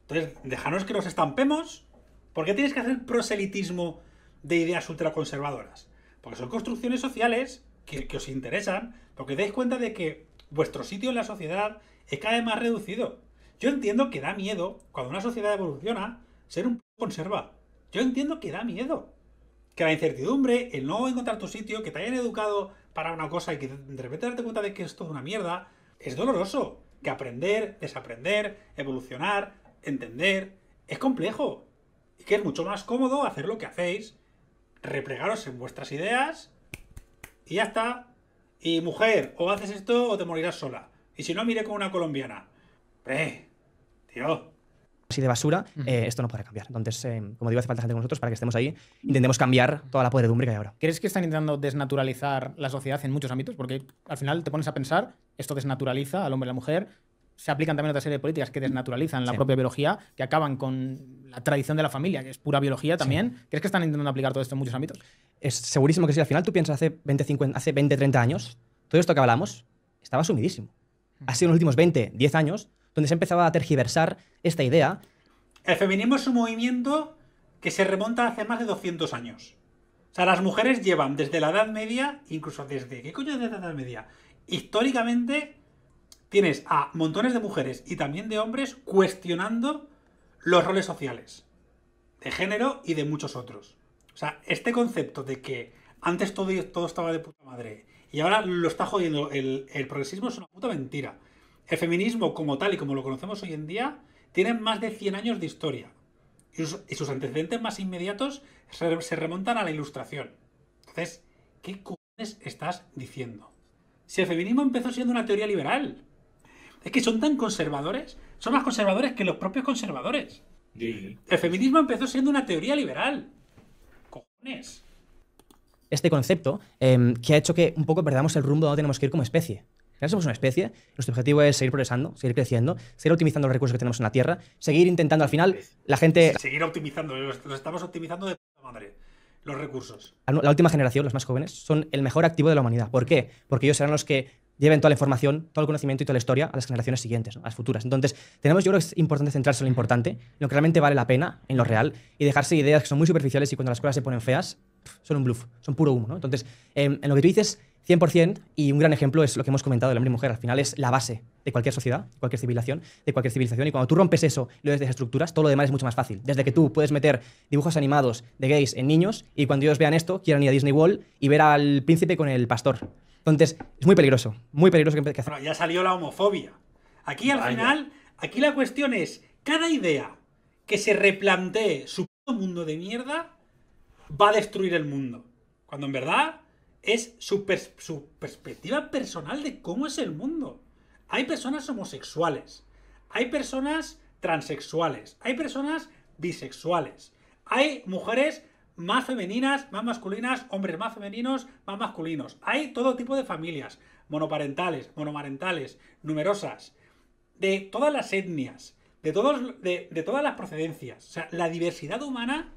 Entonces, déjanos que nos estampemos. ¿Por qué tienes que hacer proselitismo de ideas ultraconservadoras? Porque son construcciones sociales que, os interesan, porque dais cuenta de que vuestro sitio en la sociedad es cada vez más reducido. Yo entiendo que da miedo, cuando una sociedad evoluciona, ser un conserva. Yo entiendo que da miedo que la incertidumbre, el no encontrar tu sitio, que te hayan educado para una cosa y que de repente darte cuenta de que es todo una mierda, es doloroso. Que aprender, desaprender, evolucionar, entender, es complejo. Y que es mucho más cómodo hacer lo que hacéis, replegaros en vuestras ideas y ya está. Y mujer, o haces esto o te morirás sola. Y si no, mire con una colombiana. ¡Eh! Tío. así de basura, eh, esto no podrá cambiar. Entonces, eh, como digo, hace falta gente con nosotros para que estemos ahí, intentemos cambiar toda la podredumbre que hay ahora. ¿Crees que están intentando desnaturalizar la sociedad en muchos ámbitos? Porque al final te pones a pensar, esto desnaturaliza al hombre y a la mujer. Se aplican también otra serie de políticas que desnaturalizan la Sí. propia biología, que acaban con la tradición de la familia, que es pura biología también. ¿Crees que están intentando aplicar todo esto en muchos ámbitos? Es segurísimo que si al final tú piensas hace 20, 50, hace 20, 30 años, todo esto que hablamos estaba sumidísimo. Ha sido en los últimos 20, 10 años donde se empezaba a tergiversar esta idea. El feminismo es un movimiento que se remonta hace más de 200 años. O sea, las mujeres llevan desde la Edad Media, incluso desde... ¿Qué coño es desde la Edad Media? Históricamente tienes a montones de mujeres y también de hombres cuestionando los roles sociales, de género y de muchos otros. O sea, este concepto de que antes todo, todo estaba de puta madre y ahora lo está jodiendo el, progresismo es una puta mentira. El feminismo como tal y como lo conocemos hoy en día tiene más de 100 años de historia. Y sus, y sus antecedentes más inmediatos se, se remontan a la ilustración. Entonces, ¿qué cojones estás diciendo? Si el feminismo empezó siendo una teoría liberal. Es que son tan conservadores, son más conservadores que los propios conservadores. Sí. El feminismo empezó siendo una teoría liberal. Cojones. este concepto eh, que ha hecho que un poco perdamos el rumbo donde tenemos que ir como especie. Ya somos una especie, nuestro objetivo es seguir progresando, seguir creciendo, seguir optimizando los recursos que tenemos en la Tierra, seguir intentando al final, la gente, Seguir optimizando, los, los estamos optimizando de puta madre. Los recursos. la última generación, los más jóvenes, son el mejor activo de la humanidad. ¿Por qué? Porque ellos serán los que lleven toda la información, todo el conocimiento y toda la historia a las generaciones siguientes, ¿no? a las futuras. Entonces, tenemos, yo creo que es importante centrarse en lo importante, en lo que realmente vale la pena, en lo real, y dejarse ideas que son muy superficiales y cuando las cosas se ponen feas, son un bluff, son puro humo. ¿no? Entonces, em, en lo que tú dices, 100%, y un gran ejemplo es lo que hemos comentado del hombre y mujer, al final es la base de cualquier sociedad, de cualquier civilización, de cualquier civilización, y cuando tú rompes eso y lo desestructuras, todo lo demás es mucho más fácil. Desde que tú puedes meter dibujos animados de gays en niños, y cuando ellos vean esto, quieran ir a Disney World y ver al príncipe con el pastor. Entonces, es muy peligroso, muy peligroso que, que hacer. Bueno, ya salió la homofobia. Aquí al Vaya. final, aquí la cuestión es, cada idea que se replantee su mundo de mierda va a destruir el mundo. Cuando en verdad es su, pers- su perspectiva personal de cómo es el mundo. Hay personas homosexuales, hay personas transexuales, hay personas bisexuales, hay mujeres más femeninas, más masculinas, hombres más femeninos, más masculinos. Hay todo tipo de familias, monoparentales, monomarentales, numerosas, de todas las etnias, de, todos, de, de todas las procedencias. O sea, la diversidad humana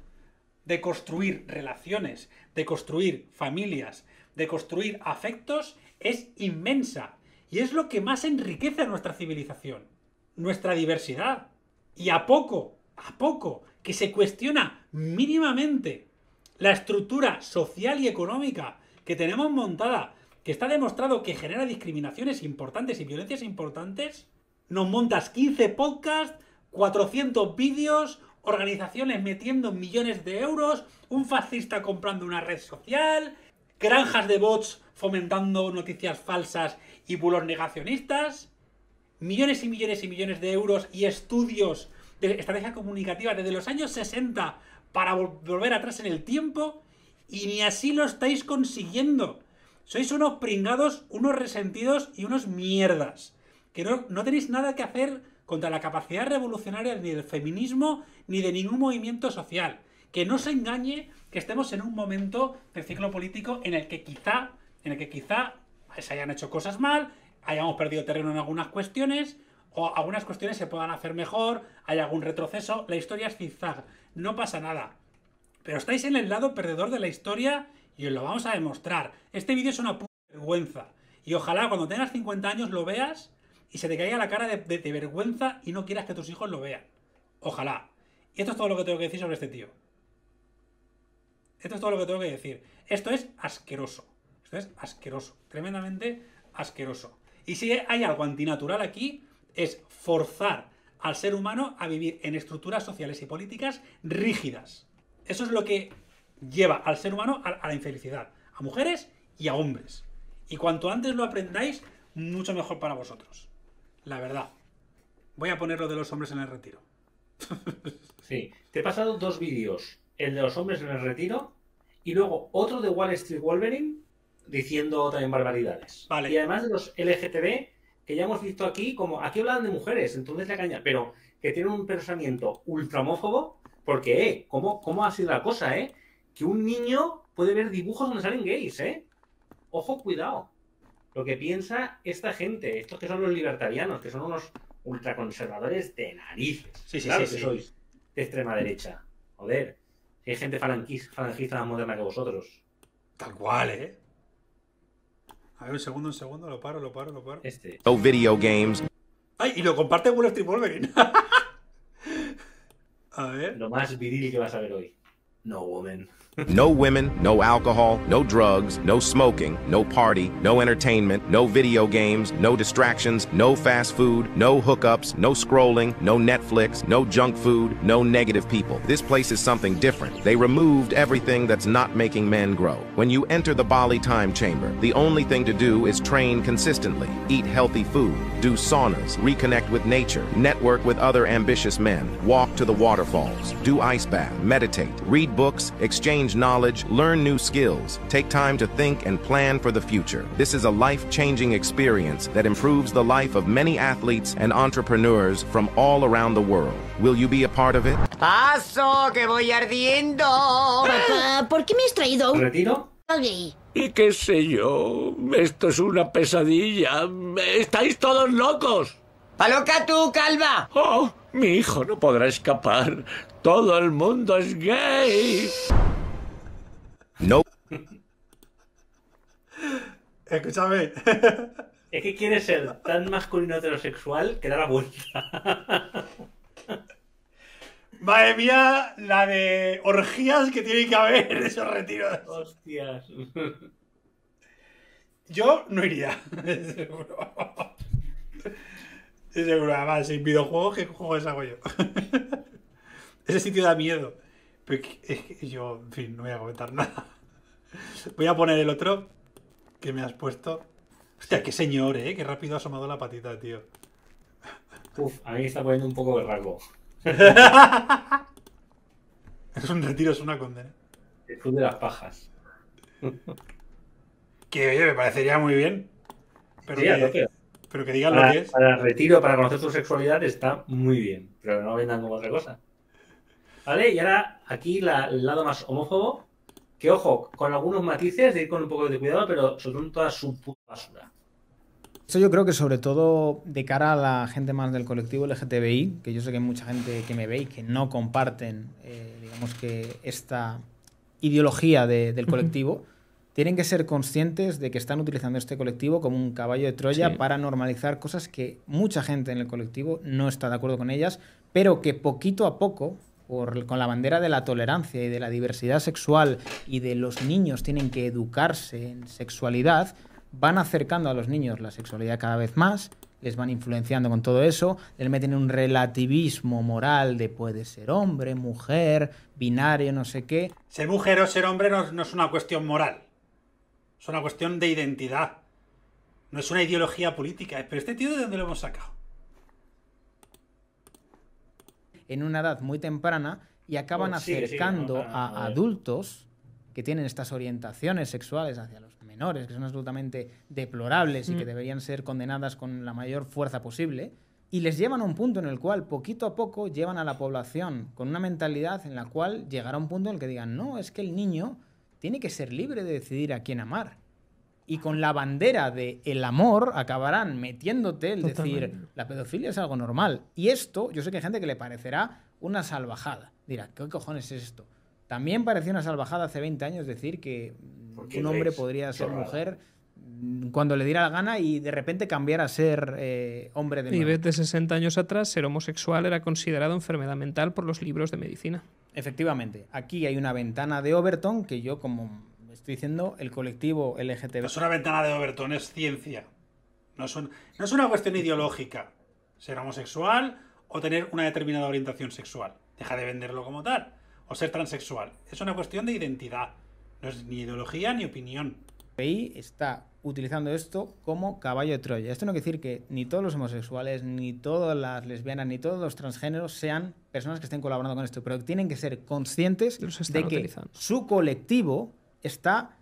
de construir relaciones, de construir familias, de construir afectos es inmensa. Y es lo que más enriquece a nuestra civilización. Nuestra diversidad. Y a poco, a poco, que se cuestiona mínimamente la estructura social y económica que tenemos montada, que está demostrado que genera discriminaciones importantes y violencias importantes, nos montas 15 podcasts, 400 vídeos, organizaciones metiendo millones de euros, un fascista comprando una red social, granjas de bots fomentando noticias falsas y bulos negacionistas, millones y millones y millones de euros y estudios de estrategia comunicativa desde los años 60 para vol- volver atrás en el tiempo y ni así lo estáis consiguiendo. Sois unos pringados, unos resentidos y unos mierdas. Que no, no tenéis nada que hacer contra la capacidad revolucionaria ni del feminismo ni de ningún movimiento social. Que no se engañe que estemos en un momento del ciclo político en el que quizá, en el que quizá se hayan hecho cosas mal, hayamos perdido terreno en algunas cuestiones, o algunas cuestiones se puedan hacer mejor, hay algún retroceso, la historia es zigzag, no pasa nada. Pero estáis en el lado perdedor de la historia y os lo vamos a demostrar. Este vídeo es una puta vergüenza. Y ojalá cuando tengas 50 años lo veas y se te caiga la cara de, de- de vergüenza y no quieras que tus hijos lo vean. Ojalá. Y esto es todo lo que tengo que decir sobre este tío. Esto es todo lo que tengo que decir. Esto es asqueroso. Esto es asqueroso. Tremendamente asqueroso. Y si hay algo antinatural aquí, es forzar al ser humano a vivir en estructuras sociales y políticas rígidas. Eso es lo que lleva al ser humano a, la infelicidad. A mujeres y a hombres. Y cuanto antes lo aprendáis, mucho mejor para vosotros. La verdad. Voy a poner lo de los hombres en el retiro. Sí. Te he pasado dos vídeos. El de los hombres en el retiro y luego otro de Wall Street Wolverine diciendo también barbaridades. Vale. Y además de los LGTB, que ya hemos visto aquí, como aquí hablan de mujeres, entonces la caña, pero que tienen un pensamiento ultramófobo, porque, eh, ¿cómo, ¿cómo ha sido la cosa, eh? Que un niño puede ver dibujos donde salen gays, eh. Ojo, cuidado. Lo que piensa esta gente, estos que son los libertarianos, que son unos ultraconservadores de narices. Sí, sí, claro sí, que sí. sois de extrema derecha. Joder. Si hay gente falangista más moderna que vosotros. Tal cual, ¿eh? A ver, un segundo, un segundo, lo paro, lo paro, lo paro. Este. no video games, ¡Ay! Y lo comparte Wall Street Wolverine. a ver. Lo más viril que vas a ver hoy. No woman. no women, no alcohol, no drugs, no smoking, no party, no entertainment, no video games, no distractions, no fast food, no hookups, no scrolling, no Netflix, no junk food, no negative people. This place is something different. They removed everything that's not making men grow. When you enter the Bali time chamber, the only thing to do is train consistently, eat healthy food, do saunas, reconnect with nature, network with other ambitious men, walk to the waterfalls, do ice bath, meditate, read books, exchange knowledge, learn new skills, take time to think and plan for the future. This is a life-changing experience that improves the life of many athletes and entrepreneurs from all around the world. Will you be a part of it? ¡Paso, que voy ardiendo! Papá, ¿por qué me has traído un ¿Retiro? gay? Y qué sé yo, esto es una pesadilla. Estáis todos locos. ¡Paloca tú, calva! Oh, mi hijo no podrá escapar. Todo el mundo es gay. No Escúchame. Es que quiere ser tan masculino heterosexual que da la vuelta. Madre mía, la de orgías que tiene que haber en esos retiros. Hostias. Yo no iría. Seguro. Seguro, además, sin videojuegos, ¿qué juegos hago yo? Ese sitio da miedo. Pero es que yo, en fin, no voy a comentar nada. Voy a poner el otro que me has puesto. Hostia, qué señor, ¿eh? Qué rápido ha asomado la patita, tío. Uf, a mí me está poniendo un poco de rasgo. Es un retiro, es una condena. El club de las pajas. Que, oye, me parecería muy bien. Pero, Sí, que. Pero que digan lo Para, que es. para el retiro, para conocer tu sexualidad, está muy bien. Pero no vendan como otra cosa. ¿Vale? Y ahora aquí la- el lado más homófobo. Que ojo, con algunos matices, de ir con un poco de cuidado, pero sobre todo toda su puta basura. Eso yo creo que sobre todo de cara a la gente más del colectivo LGTBI, que yo sé que hay mucha gente que me ve y que no comparten, eh, digamos que esta ideología de- del colectivo, tienen que ser conscientes de que están utilizando este colectivo como un caballo de Troya Sí. para normalizar cosas que mucha gente en el colectivo no está de acuerdo con ellas, pero que poquito a poco, por- con la bandera de la tolerancia y de la diversidad sexual y de los niños tienen que educarse en sexualidad, van acercando a los niños la sexualidad cada vez más, les van influenciando con todo eso, les meten un relativismo moral de puede ser hombre, mujer, binario, no sé qué, Ser mujer o ser hombre no, no es una cuestión moral. Es una cuestión de identidad. No es una ideología política. Pero este tío, ¿de dónde lo hemos sacado? en una edad muy temprana y acaban sigue, acercando no, a adultos que tienen estas orientaciones sexuales hacia los menores, que son absolutamente deplorables y que deberían ser condenadas con la mayor fuerza posible, y les llevan a un punto en el cual poquito a poco llevan a la población con una mentalidad en la cual llegará un punto en el que digan, no, es que el niño tiene que ser libre de decidir a quién amar. Y con la bandera de el amor acabarán metiéndote el decir, la pedofilia es algo normal. Y esto, yo sé que hay gente que le parecerá una salvajada. Dirá, ¿qué cojones es esto? También parecía una salvajada hace 20 años decir que un hombre podría ser chorrada. mujer cuando le diera la gana y de repente cambiar a ser eh, hombre de Y nuevo. ves, de 60 años atrás, ser homosexual era considerado enfermedad mental por los libros de medicina. Efectivamente, aquí hay una ventana de Overton que yo, como estoy diciendo, el colectivo No LGTB es una ventana de Overton, es ciencia. No es, un- no es una cuestión ideológica. Ser homosexual o tener una determinada orientación sexual. Deja de venderlo como tal. O ser transexual. Es una cuestión de identidad. No es ni ideología ni opinión. PI está utilizando esto como caballo de Troya. Esto no quiere decir que ni todos los homosexuales, ni todas las lesbianas, ni todos los transgéneros sean personas que estén colaborando con esto, pero tienen que ser conscientes de que utilizando. su colectivo está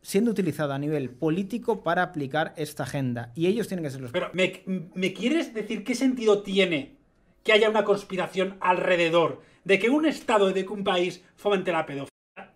siendo utilizado a nivel político para aplicar esta agenda y ellos tienen que ser los Pero, ¿me, ¿me quieres decir qué sentido tiene que haya una conspiración alrededor de que un Estado y de que un país fomente la pedofilia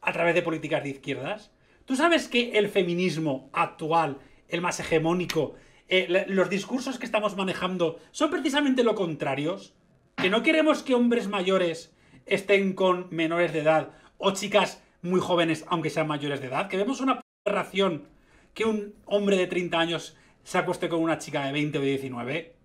a través de políticas de izquierdas? ¿Tú sabes que el feminismo actual, el más hegemónico, eh, los discursos que estamos manejando son precisamente lo contrarios? Que no queremos que hombres mayores estén con menores de edad o chicas muy jóvenes, aunque sean mayores de edad. Que vemos una aberración que un hombre de 30 años se acueste con una chica de 20 o de 19.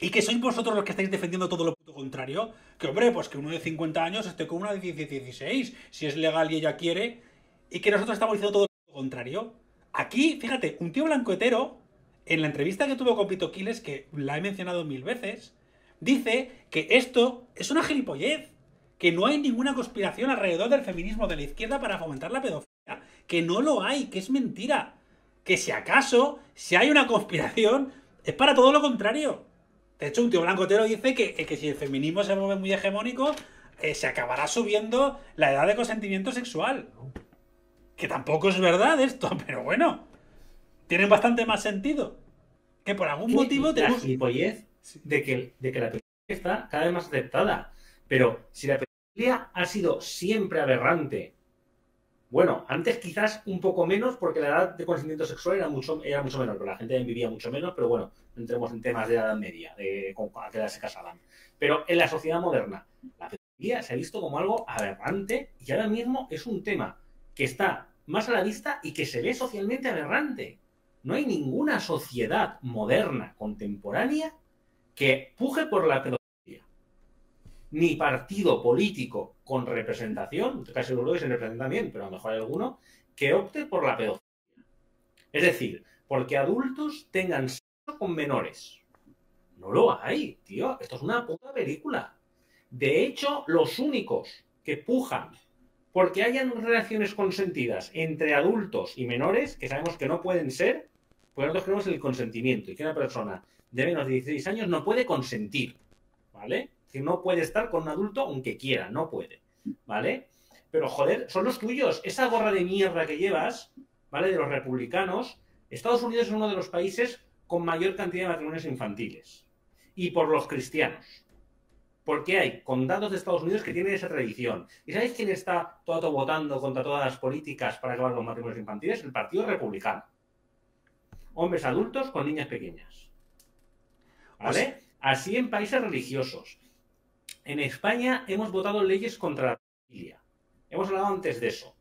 Y que sois vosotros los que estáis defendiendo todo lo contrario. Que hombre, pues que uno de 50 años esté con una de 16, si es legal y ella quiere. Y que nosotros estamos diciendo todo lo contrario. Aquí, fíjate, un tío blanco hetero, en la entrevista que tuvo con Pito Quiles, que la he mencionado mil veces, dice que esto es una gilipollez. Que no hay ninguna conspiración alrededor del feminismo de la izquierda para fomentar la pedofilia. Que no lo hay, que es mentira. Que si acaso, si hay una conspiración, es para todo lo contrario. De hecho, un tío blanco hetero dice que, que si el feminismo se vuelve muy hegemónico, eh, se acabará subiendo la edad de consentimiento sexual. Que tampoco es verdad esto, pero bueno. Tienen bastante más sentido. Que por algún motivo la gilipollez de que, de que la está cada vez más aceptada. Pero si la ha sido siempre aberrante, bueno, antes quizás un poco menos porque la edad de consentimiento sexual era mucho, era mucho menor, pero la gente vivía mucho menos, pero bueno, no entremos en temas de edad media, de con a qué edad se casaban. Pero en la sociedad moderna, la pedofilia se ha visto como algo aberrante y ahora mismo es un tema que está más a la vista y que se ve socialmente aberrante. no hay ninguna sociedad moderna, contemporánea, que puje por la pedofilia. Ni partido político con representación, casi seguro que se representa bien, pero a lo mejor hay alguno, que opte por la pedofilia. Es decir, porque adultos tengan sexo con menores. No lo hay, tío. Esto es una puta película. De hecho, los únicos que pujan porque hayan relaciones consentidas entre adultos y menores, que sabemos que no pueden ser, porque nosotros creemos el consentimiento y que una persona de menos de 16 años no puede consentir, ¿vale? Que no puede estar con un adulto aunque quiera, no puede, ¿vale? Pero joder, son los tuyos. Esa gorra de mierda que llevas, ¿vale? De los republicanos, Estados Unidos es uno de los países con mayor cantidad de matrimonios infantiles. Y por los cristianos. Porque hay condados de Estados Unidos que tienen esa tradición. ¿Y sabéis quién está todo votando contra todas las políticas para acabar los matrimonios infantiles? El Partido Republicano. Hombres adultos con niñas pequeñas. ¿Vale? Así en países religiosos. En España hemos votado leyes contra la pedofilia. Hemos hablado antes de eso.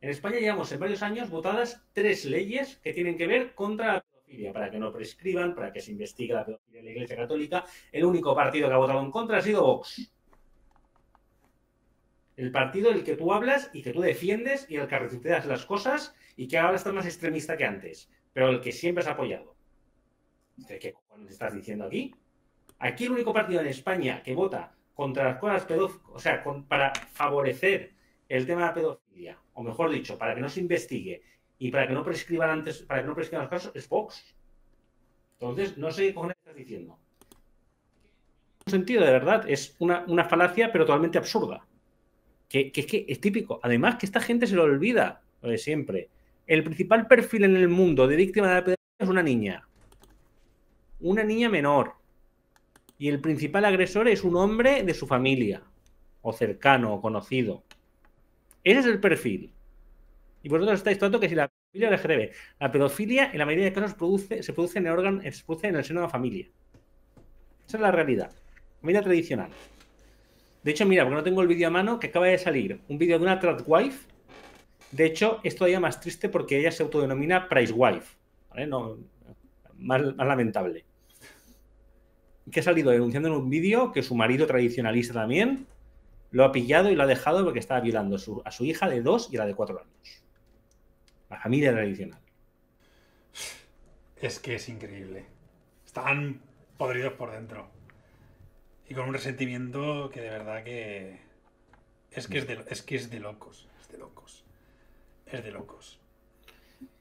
En España llevamos en varios años votadas tres leyes que tienen que ver contra la para que no prescriban, para que se investigue la pedofilia en la Iglesia Católica. El único partido que ha votado en contra ha sido Vox. El partido del que tú hablas y que tú defiendes y el que retuiteas las cosas y que ahora está más extremista que antes, pero el que siempre has apoyado. ¿De qué cojones estás diciendo aquí? Aquí el único partido en España que vota contra las cosas pedófilas, o sea, para favorecer el tema de la pedofilia, o mejor dicho, para que no se investigue y para que no prescriban antes, para que no prescriban los casos, es Vox. Entonces, no sé qué estás diciendo. Un sentido, de verdad, es una, una falacia, pero totalmente absurda. Que, que es que es típico. Además, que esta gente se lo olvida, lo de siempre. El principal perfil en el mundo de víctima de la pedofilia es una niña. Una niña menor. Y el principal agresor es un hombre de su familia, o cercano, o conocido. Ese es el perfil. Y vosotros estáis tratando que si la pedofilia LGTB. La pedofilia, en la mayoría de casos, produce, se, produce en el órgano, produce en el seno de la familia. Esa es la realidad. Familia tradicional. De hecho, mira, porque no tengo el vídeo a mano, que acaba de salir un vídeo de una tradwife. De hecho, es todavía más triste porque ella se autodenomina pricewife. ¿vale? No, más, lamentable. Que ha salido denunciando en un vídeo que su marido tradicionalista también lo ha pillado y lo ha dejado porque estaba violando su- a su hija de dos y a la de cuatro años. La familia tradicional. Es que es increíble. Están podridos por dentro. Y con un resentimiento que de verdad que. Es que es de, es que es de locos. Es de locos. Es de locos.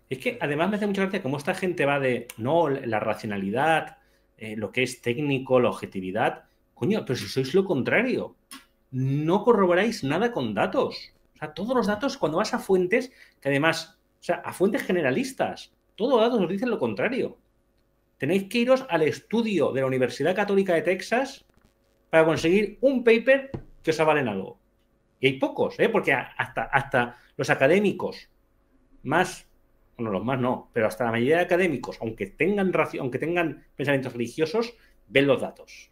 Es que además me hace mucha gracia cómo esta gente va de, no, la racionalidad, eh, lo que es técnico, la objetividad. Coño, pero si sois lo contrario, no corroboráis nada con datos. O sea, todos los datos, cuando vas a fuentes, que además, o sea, a fuentes generalistas, todos los datos nos dicen lo contrario. Tenéis que iros al estudio de la Universidad Católica de Texas para conseguir un paper que os avalen algo. Y hay pocos, ¿eh? porque hasta, hasta los académicos más, bueno, los más no, pero hasta la mayoría de académicos, aunque tengan, aunque tengan pensamientos religiosos, ven los datos.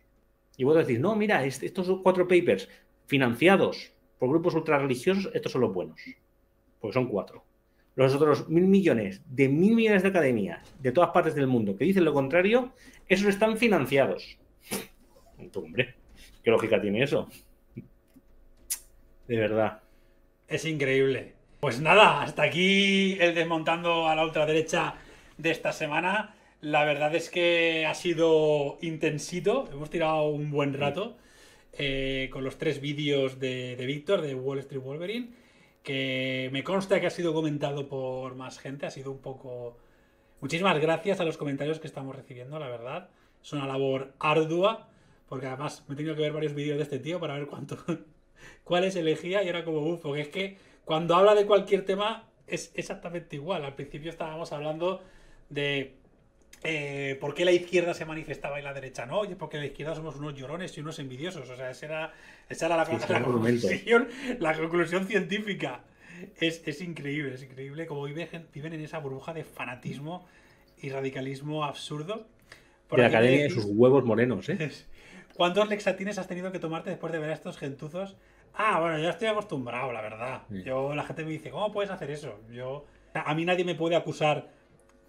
Y vos decís, no, mira, est- estos cuatro papers financiados por grupos ultrarreligiosos, estos son los buenos. Porque son cuatro. Los otros mil millones, de mil millones de academias de todas partes del mundo que dicen lo contrario, esos están financiados. Hombre, ¿qué lógica tiene eso? De verdad. Es increíble. Pues nada, hasta aquí el desmontando a la ultraderecha de esta semana. La verdad es que ha sido intensito. Hemos tirado un buen rato eh, con los tres vídeos de, de Víctor, de Wall Street Wolverine, que me consta que ha sido comentado por más gente. Ha sido un poco... Muchísimas gracias a los comentarios que estamos recibiendo, la verdad. Es una labor ardua, porque además me he tenido que ver varios vídeos de este tío para ver cuánto, cuáles elegía y era como, uff, porque es que cuando habla de cualquier tema es exactamente igual. Al principio estábamos hablando de eh, por qué la izquierda se manifestaba y la derecha no. Oye, porque la izquierda somos unos llorones y unos envidiosos. O sea, esa era, esa era la, Sí, la argumento. conclusión, la conclusión científica. Es, es increíble, es increíble cómo viven, viven en esa burbuja de fanatismo y radicalismo absurdo. Por de la academia de sus huevos morenos, ¿eh? ¿Cuántos lexatines has tenido que tomarte después de ver a estos gentuzos? Ah, bueno, ya estoy acostumbrado, la verdad. Sí. Yo, la gente me dice, ¿cómo puedes hacer eso? Yo, a mí nadie me puede acusar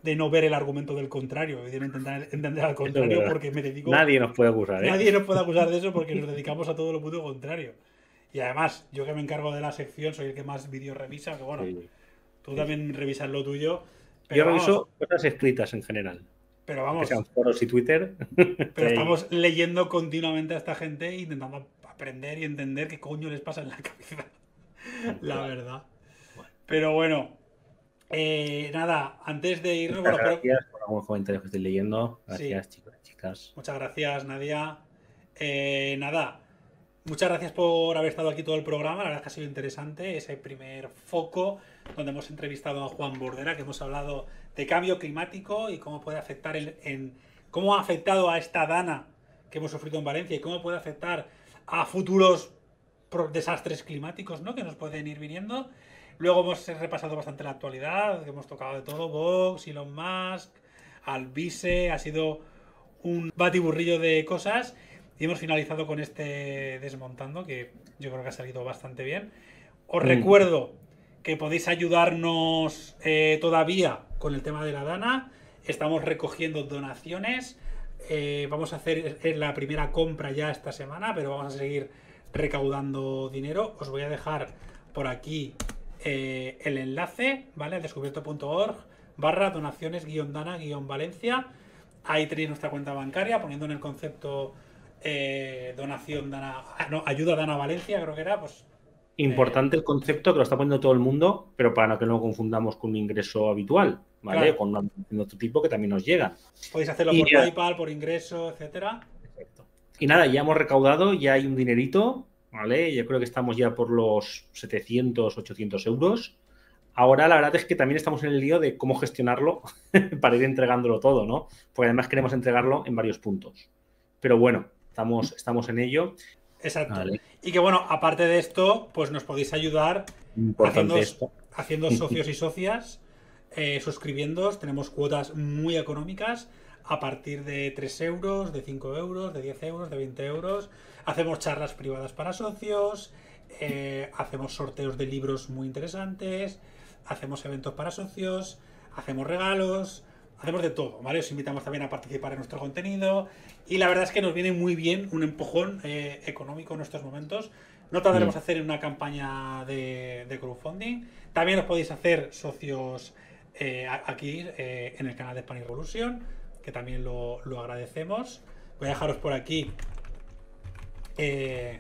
de no ver el argumento del contrario y de no intentar entender al contrario verdad. porque me dedico... Nadie nos puede acusar, ¿eh? Nadie nos puede acusar de eso porque nos dedicamos a todo lo puto contrario. Y además, yo que me encargo de la sección soy el que más vídeos revisa, que bueno, Sí. tú también revisas lo tuyo. Yo Pero vamos, reviso cosas escritas en general. pero Que vamos, sean foros y Twitter. pero Sí. estamos leyendo continuamente a esta gente e intentando aprender y entender qué coño les pasa en la cabeza. la verdad. Pero bueno, eh, nada, antes de irnos, Muchas bueno, pero- gracias por algunos comentarios que estoy leyendo. Gracias, chicos y chicas. Muchas gracias, Nadia. Eh, nada, muchas gracias por haber estado aquí todo el programa. La verdad es que ha sido interesante ese primer foco donde hemos entrevistado a Juan Bordera, que hemos hablado de cambio climático y cómo puede afectar en, en- cómo ha afectado a esta dana que hemos sufrido en Valencia y cómo puede afectar a futuros desastres climáticos ¿no? que nos pueden ir viniendo. Luego hemos repasado bastante la actualidad, que hemos tocado de todo, Vox, Elon Musk, Alvise, ha sido un batiburrillo de cosas y hemos finalizado con este desmontando que yo creo que ha salido bastante bien. Os Mm. recuerdo que podéis ayudarnos eh, todavía con el tema de la Dana. Estamos recogiendo donaciones. Eh, vamos a hacer eh, la primera compra ya esta semana, pero vamos a seguir recaudando dinero. Os voy a dejar por aquí eh, el enlace, ¿vale? Descubierto.org barra donaciones guion dana guion Valencia. Ahí tenéis nuestra cuenta bancaria, poniendo en el concepto eh, donación dana, ah, no, ayuda dana Valencia, creo que era, pues Importante el concepto que lo está poniendo todo el mundo, pero para que no lo confundamos con un ingreso habitual, ¿vale? Claro. Con una donación de otro tipo que también nos llega. podéis hacerlo Y por ya- PayPal, por ingreso, etcétera. Y nada, ya hemos recaudado, ya hay un dinerito, ¿vale? Yo creo que estamos ya por los 700, 800 euros. Ahora la verdad es que también estamos en el lío de cómo gestionarlo para ir entregándolo todo, ¿no? Porque además queremos entregarlo en varios puntos. Pero bueno, estamos, estamos en ello. Exacto. Vale. Y que bueno, aparte de esto, pues nos podéis ayudar haciendo socios y socias, eh, suscribiéndoos. Tenemos cuotas muy económicas a partir de 3 euros, de 5 euros, de 10 euros, de 20 euros. Hacemos charlas privadas para socios, eh, hacemos sorteos de libros muy interesantes, hacemos eventos para socios, hacemos regalos, hacemos de todo, ¿vale? Os invitamos también a participar en nuestro contenido y la verdad es que nos viene muy bien un empujón eh, económico en estos momentos. No tardaremos Mm. a hacer una campaña de, de crowdfunding. También os podéis hacer socios eh, aquí eh, en el canal de Spanish Revolution, que también lo, lo agradecemos. Voy a dejaros por aquí eh,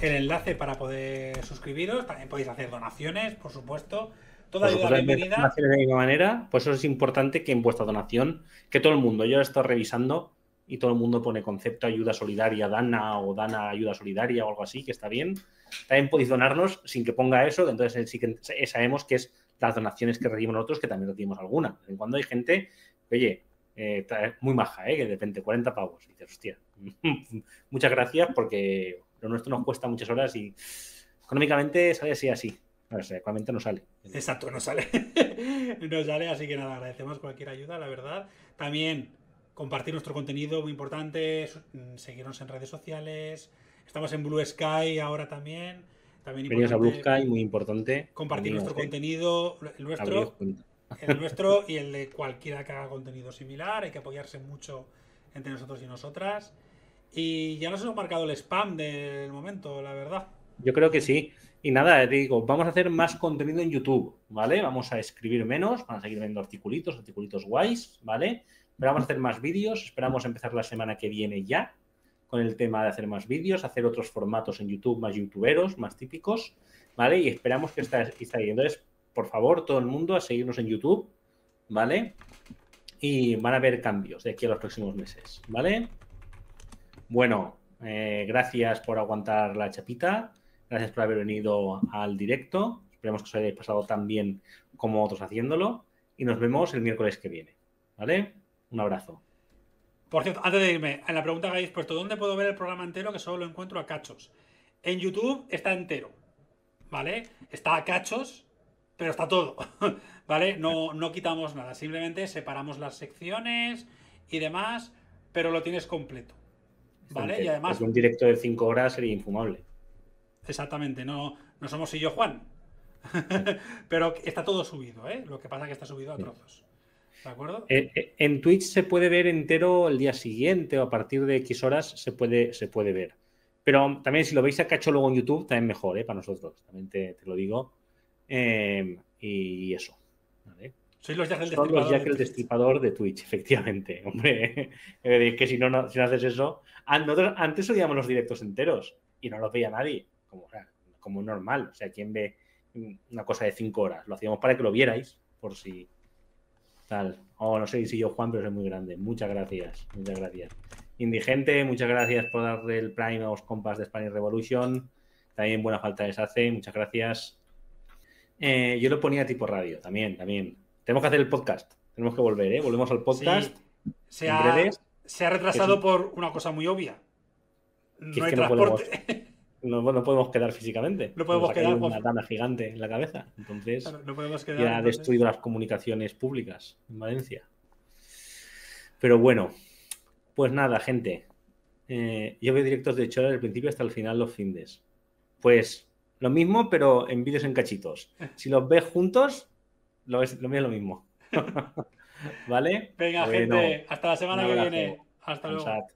el enlace para poder suscribiros. También podéis hacer donaciones, por supuesto. Toda ayuda Vosotros bienvenida. de misma manera, pues eso es importante que en vuestra donación, que todo el mundo, yo lo he estado revisando y todo el mundo pone concepto ayuda solidaria, Dana o Dana ayuda solidaria o algo así, que está bien. También podéis donarnos sin que ponga eso, que entonces sí que sabemos que es las donaciones que recibimos nosotros, que también recibimos alguna. De vez en cuando hay gente, oye, eh, muy maja, ¿eh? que de repente 40 pavos. Y dices, hostia, muchas gracias porque lo nuestro nos cuesta muchas horas y económicamente sale así, así. O sea, económicamente no sale. Exacto, no sale. no sale, así que nada, agradecemos cualquier ayuda, la verdad. También compartir nuestro contenido, muy importante, mm, seguirnos en redes sociales. Estamos en Blue Sky ahora también. También Venidos a Blue importante Sky, muy importante. compartir nuestro contenido, el nuestro, cuenta. El nuestro y el de cualquiera que haga contenido similar. Hay que apoyarse mucho entre nosotros y nosotras. Y ya nos hemos marcado el spam del momento, la verdad. Yo creo que sí. Y nada, te digo, vamos a hacer más contenido en YouTube, ¿vale? Vamos a escribir menos, van a seguir viendo articulitos, articulitos guays, ¿vale? Pero vamos a hacer más vídeos, esperamos empezar la semana que viene ya con el tema de hacer más vídeos, hacer otros formatos en YouTube más youtuberos, más típicos, ¿vale? Y esperamos que está, está ahí. Entonces, por favor, todo el mundo a seguirnos en YouTube, ¿vale? Y van a haber cambios de aquí a los próximos meses, ¿vale? Bueno, eh, gracias por aguantar la chapita. Gracias por haber venido al directo. Esperemos que os hayáis pasado tan bien como otros haciéndolo. Y nos vemos el miércoles que viene. ¿Vale? Un abrazo. Por cierto, antes de irme, en la pregunta que habéis puesto, ¿dónde puedo ver el programa entero? Que solo lo encuentro a cachos. En YouTube está entero, ¿vale? Está a cachos, pero está todo, ¿vale? No, no quitamos nada, simplemente separamos las secciones y demás, pero lo tienes completo, ¿vale? Y además, un directo de 5 horas sería infumable. exactamente, no, no somos y yo Juan, Pero está todo subido, ¿eh? Lo que pasa es que está subido a trozos. ¿De acuerdo? Eh, eh, En Twitch se puede ver entero el día siguiente o a partir de X horas se puede, se puede ver. Pero también si lo veis a cacho luego en YouTube, también mejor, ¿eh? Para nosotros, también te, te lo digo. Eh, y eso. ¿vale? Sois los Jack el Son los Jack de el Twitch. destripador de Twitch, efectivamente. Hombre, es que si no, no- si no haces eso. Ah, nosotros antes odiábamos los directos enteros y no los veía nadie. Como, como normal. O sea, ¿quién ve una cosa de cinco horas? Lo hacíamos para que lo vierais, por si tal. Oh, no sé si yo, Juan, pero soy muy grande. Muchas gracias. Muchas gracias. Indigente, muchas gracias por darle el Prime a los compas de Spanish Revolution. También buena falta les hace. Muchas gracias. Eh, yo lo ponía tipo radio, también, también. Tenemos que hacer el podcast. Tenemos que volver, ¿eh? Volvemos al podcast. Se ha, breves. se ha retrasado Es- por una cosa muy obvia. No Que es hay que no transporte. No, no podemos quedar físicamente. No podemos Nos quedar, una dana gigante en la cabeza. Entonces, Claro, no podemos quedar. ya ha destruido las comunicaciones públicas en Valencia. Pero bueno, pues nada, gente. Eh, yo veo directos de hecho desde el principio hasta el final los findes. Pues lo mismo, pero en vídeos en cachitos. Si los ves juntos, lo, ves, lo mío es lo mismo. ¿Vale? Venga, Bueno, gente. Hasta la semana que viene. Hasta luego.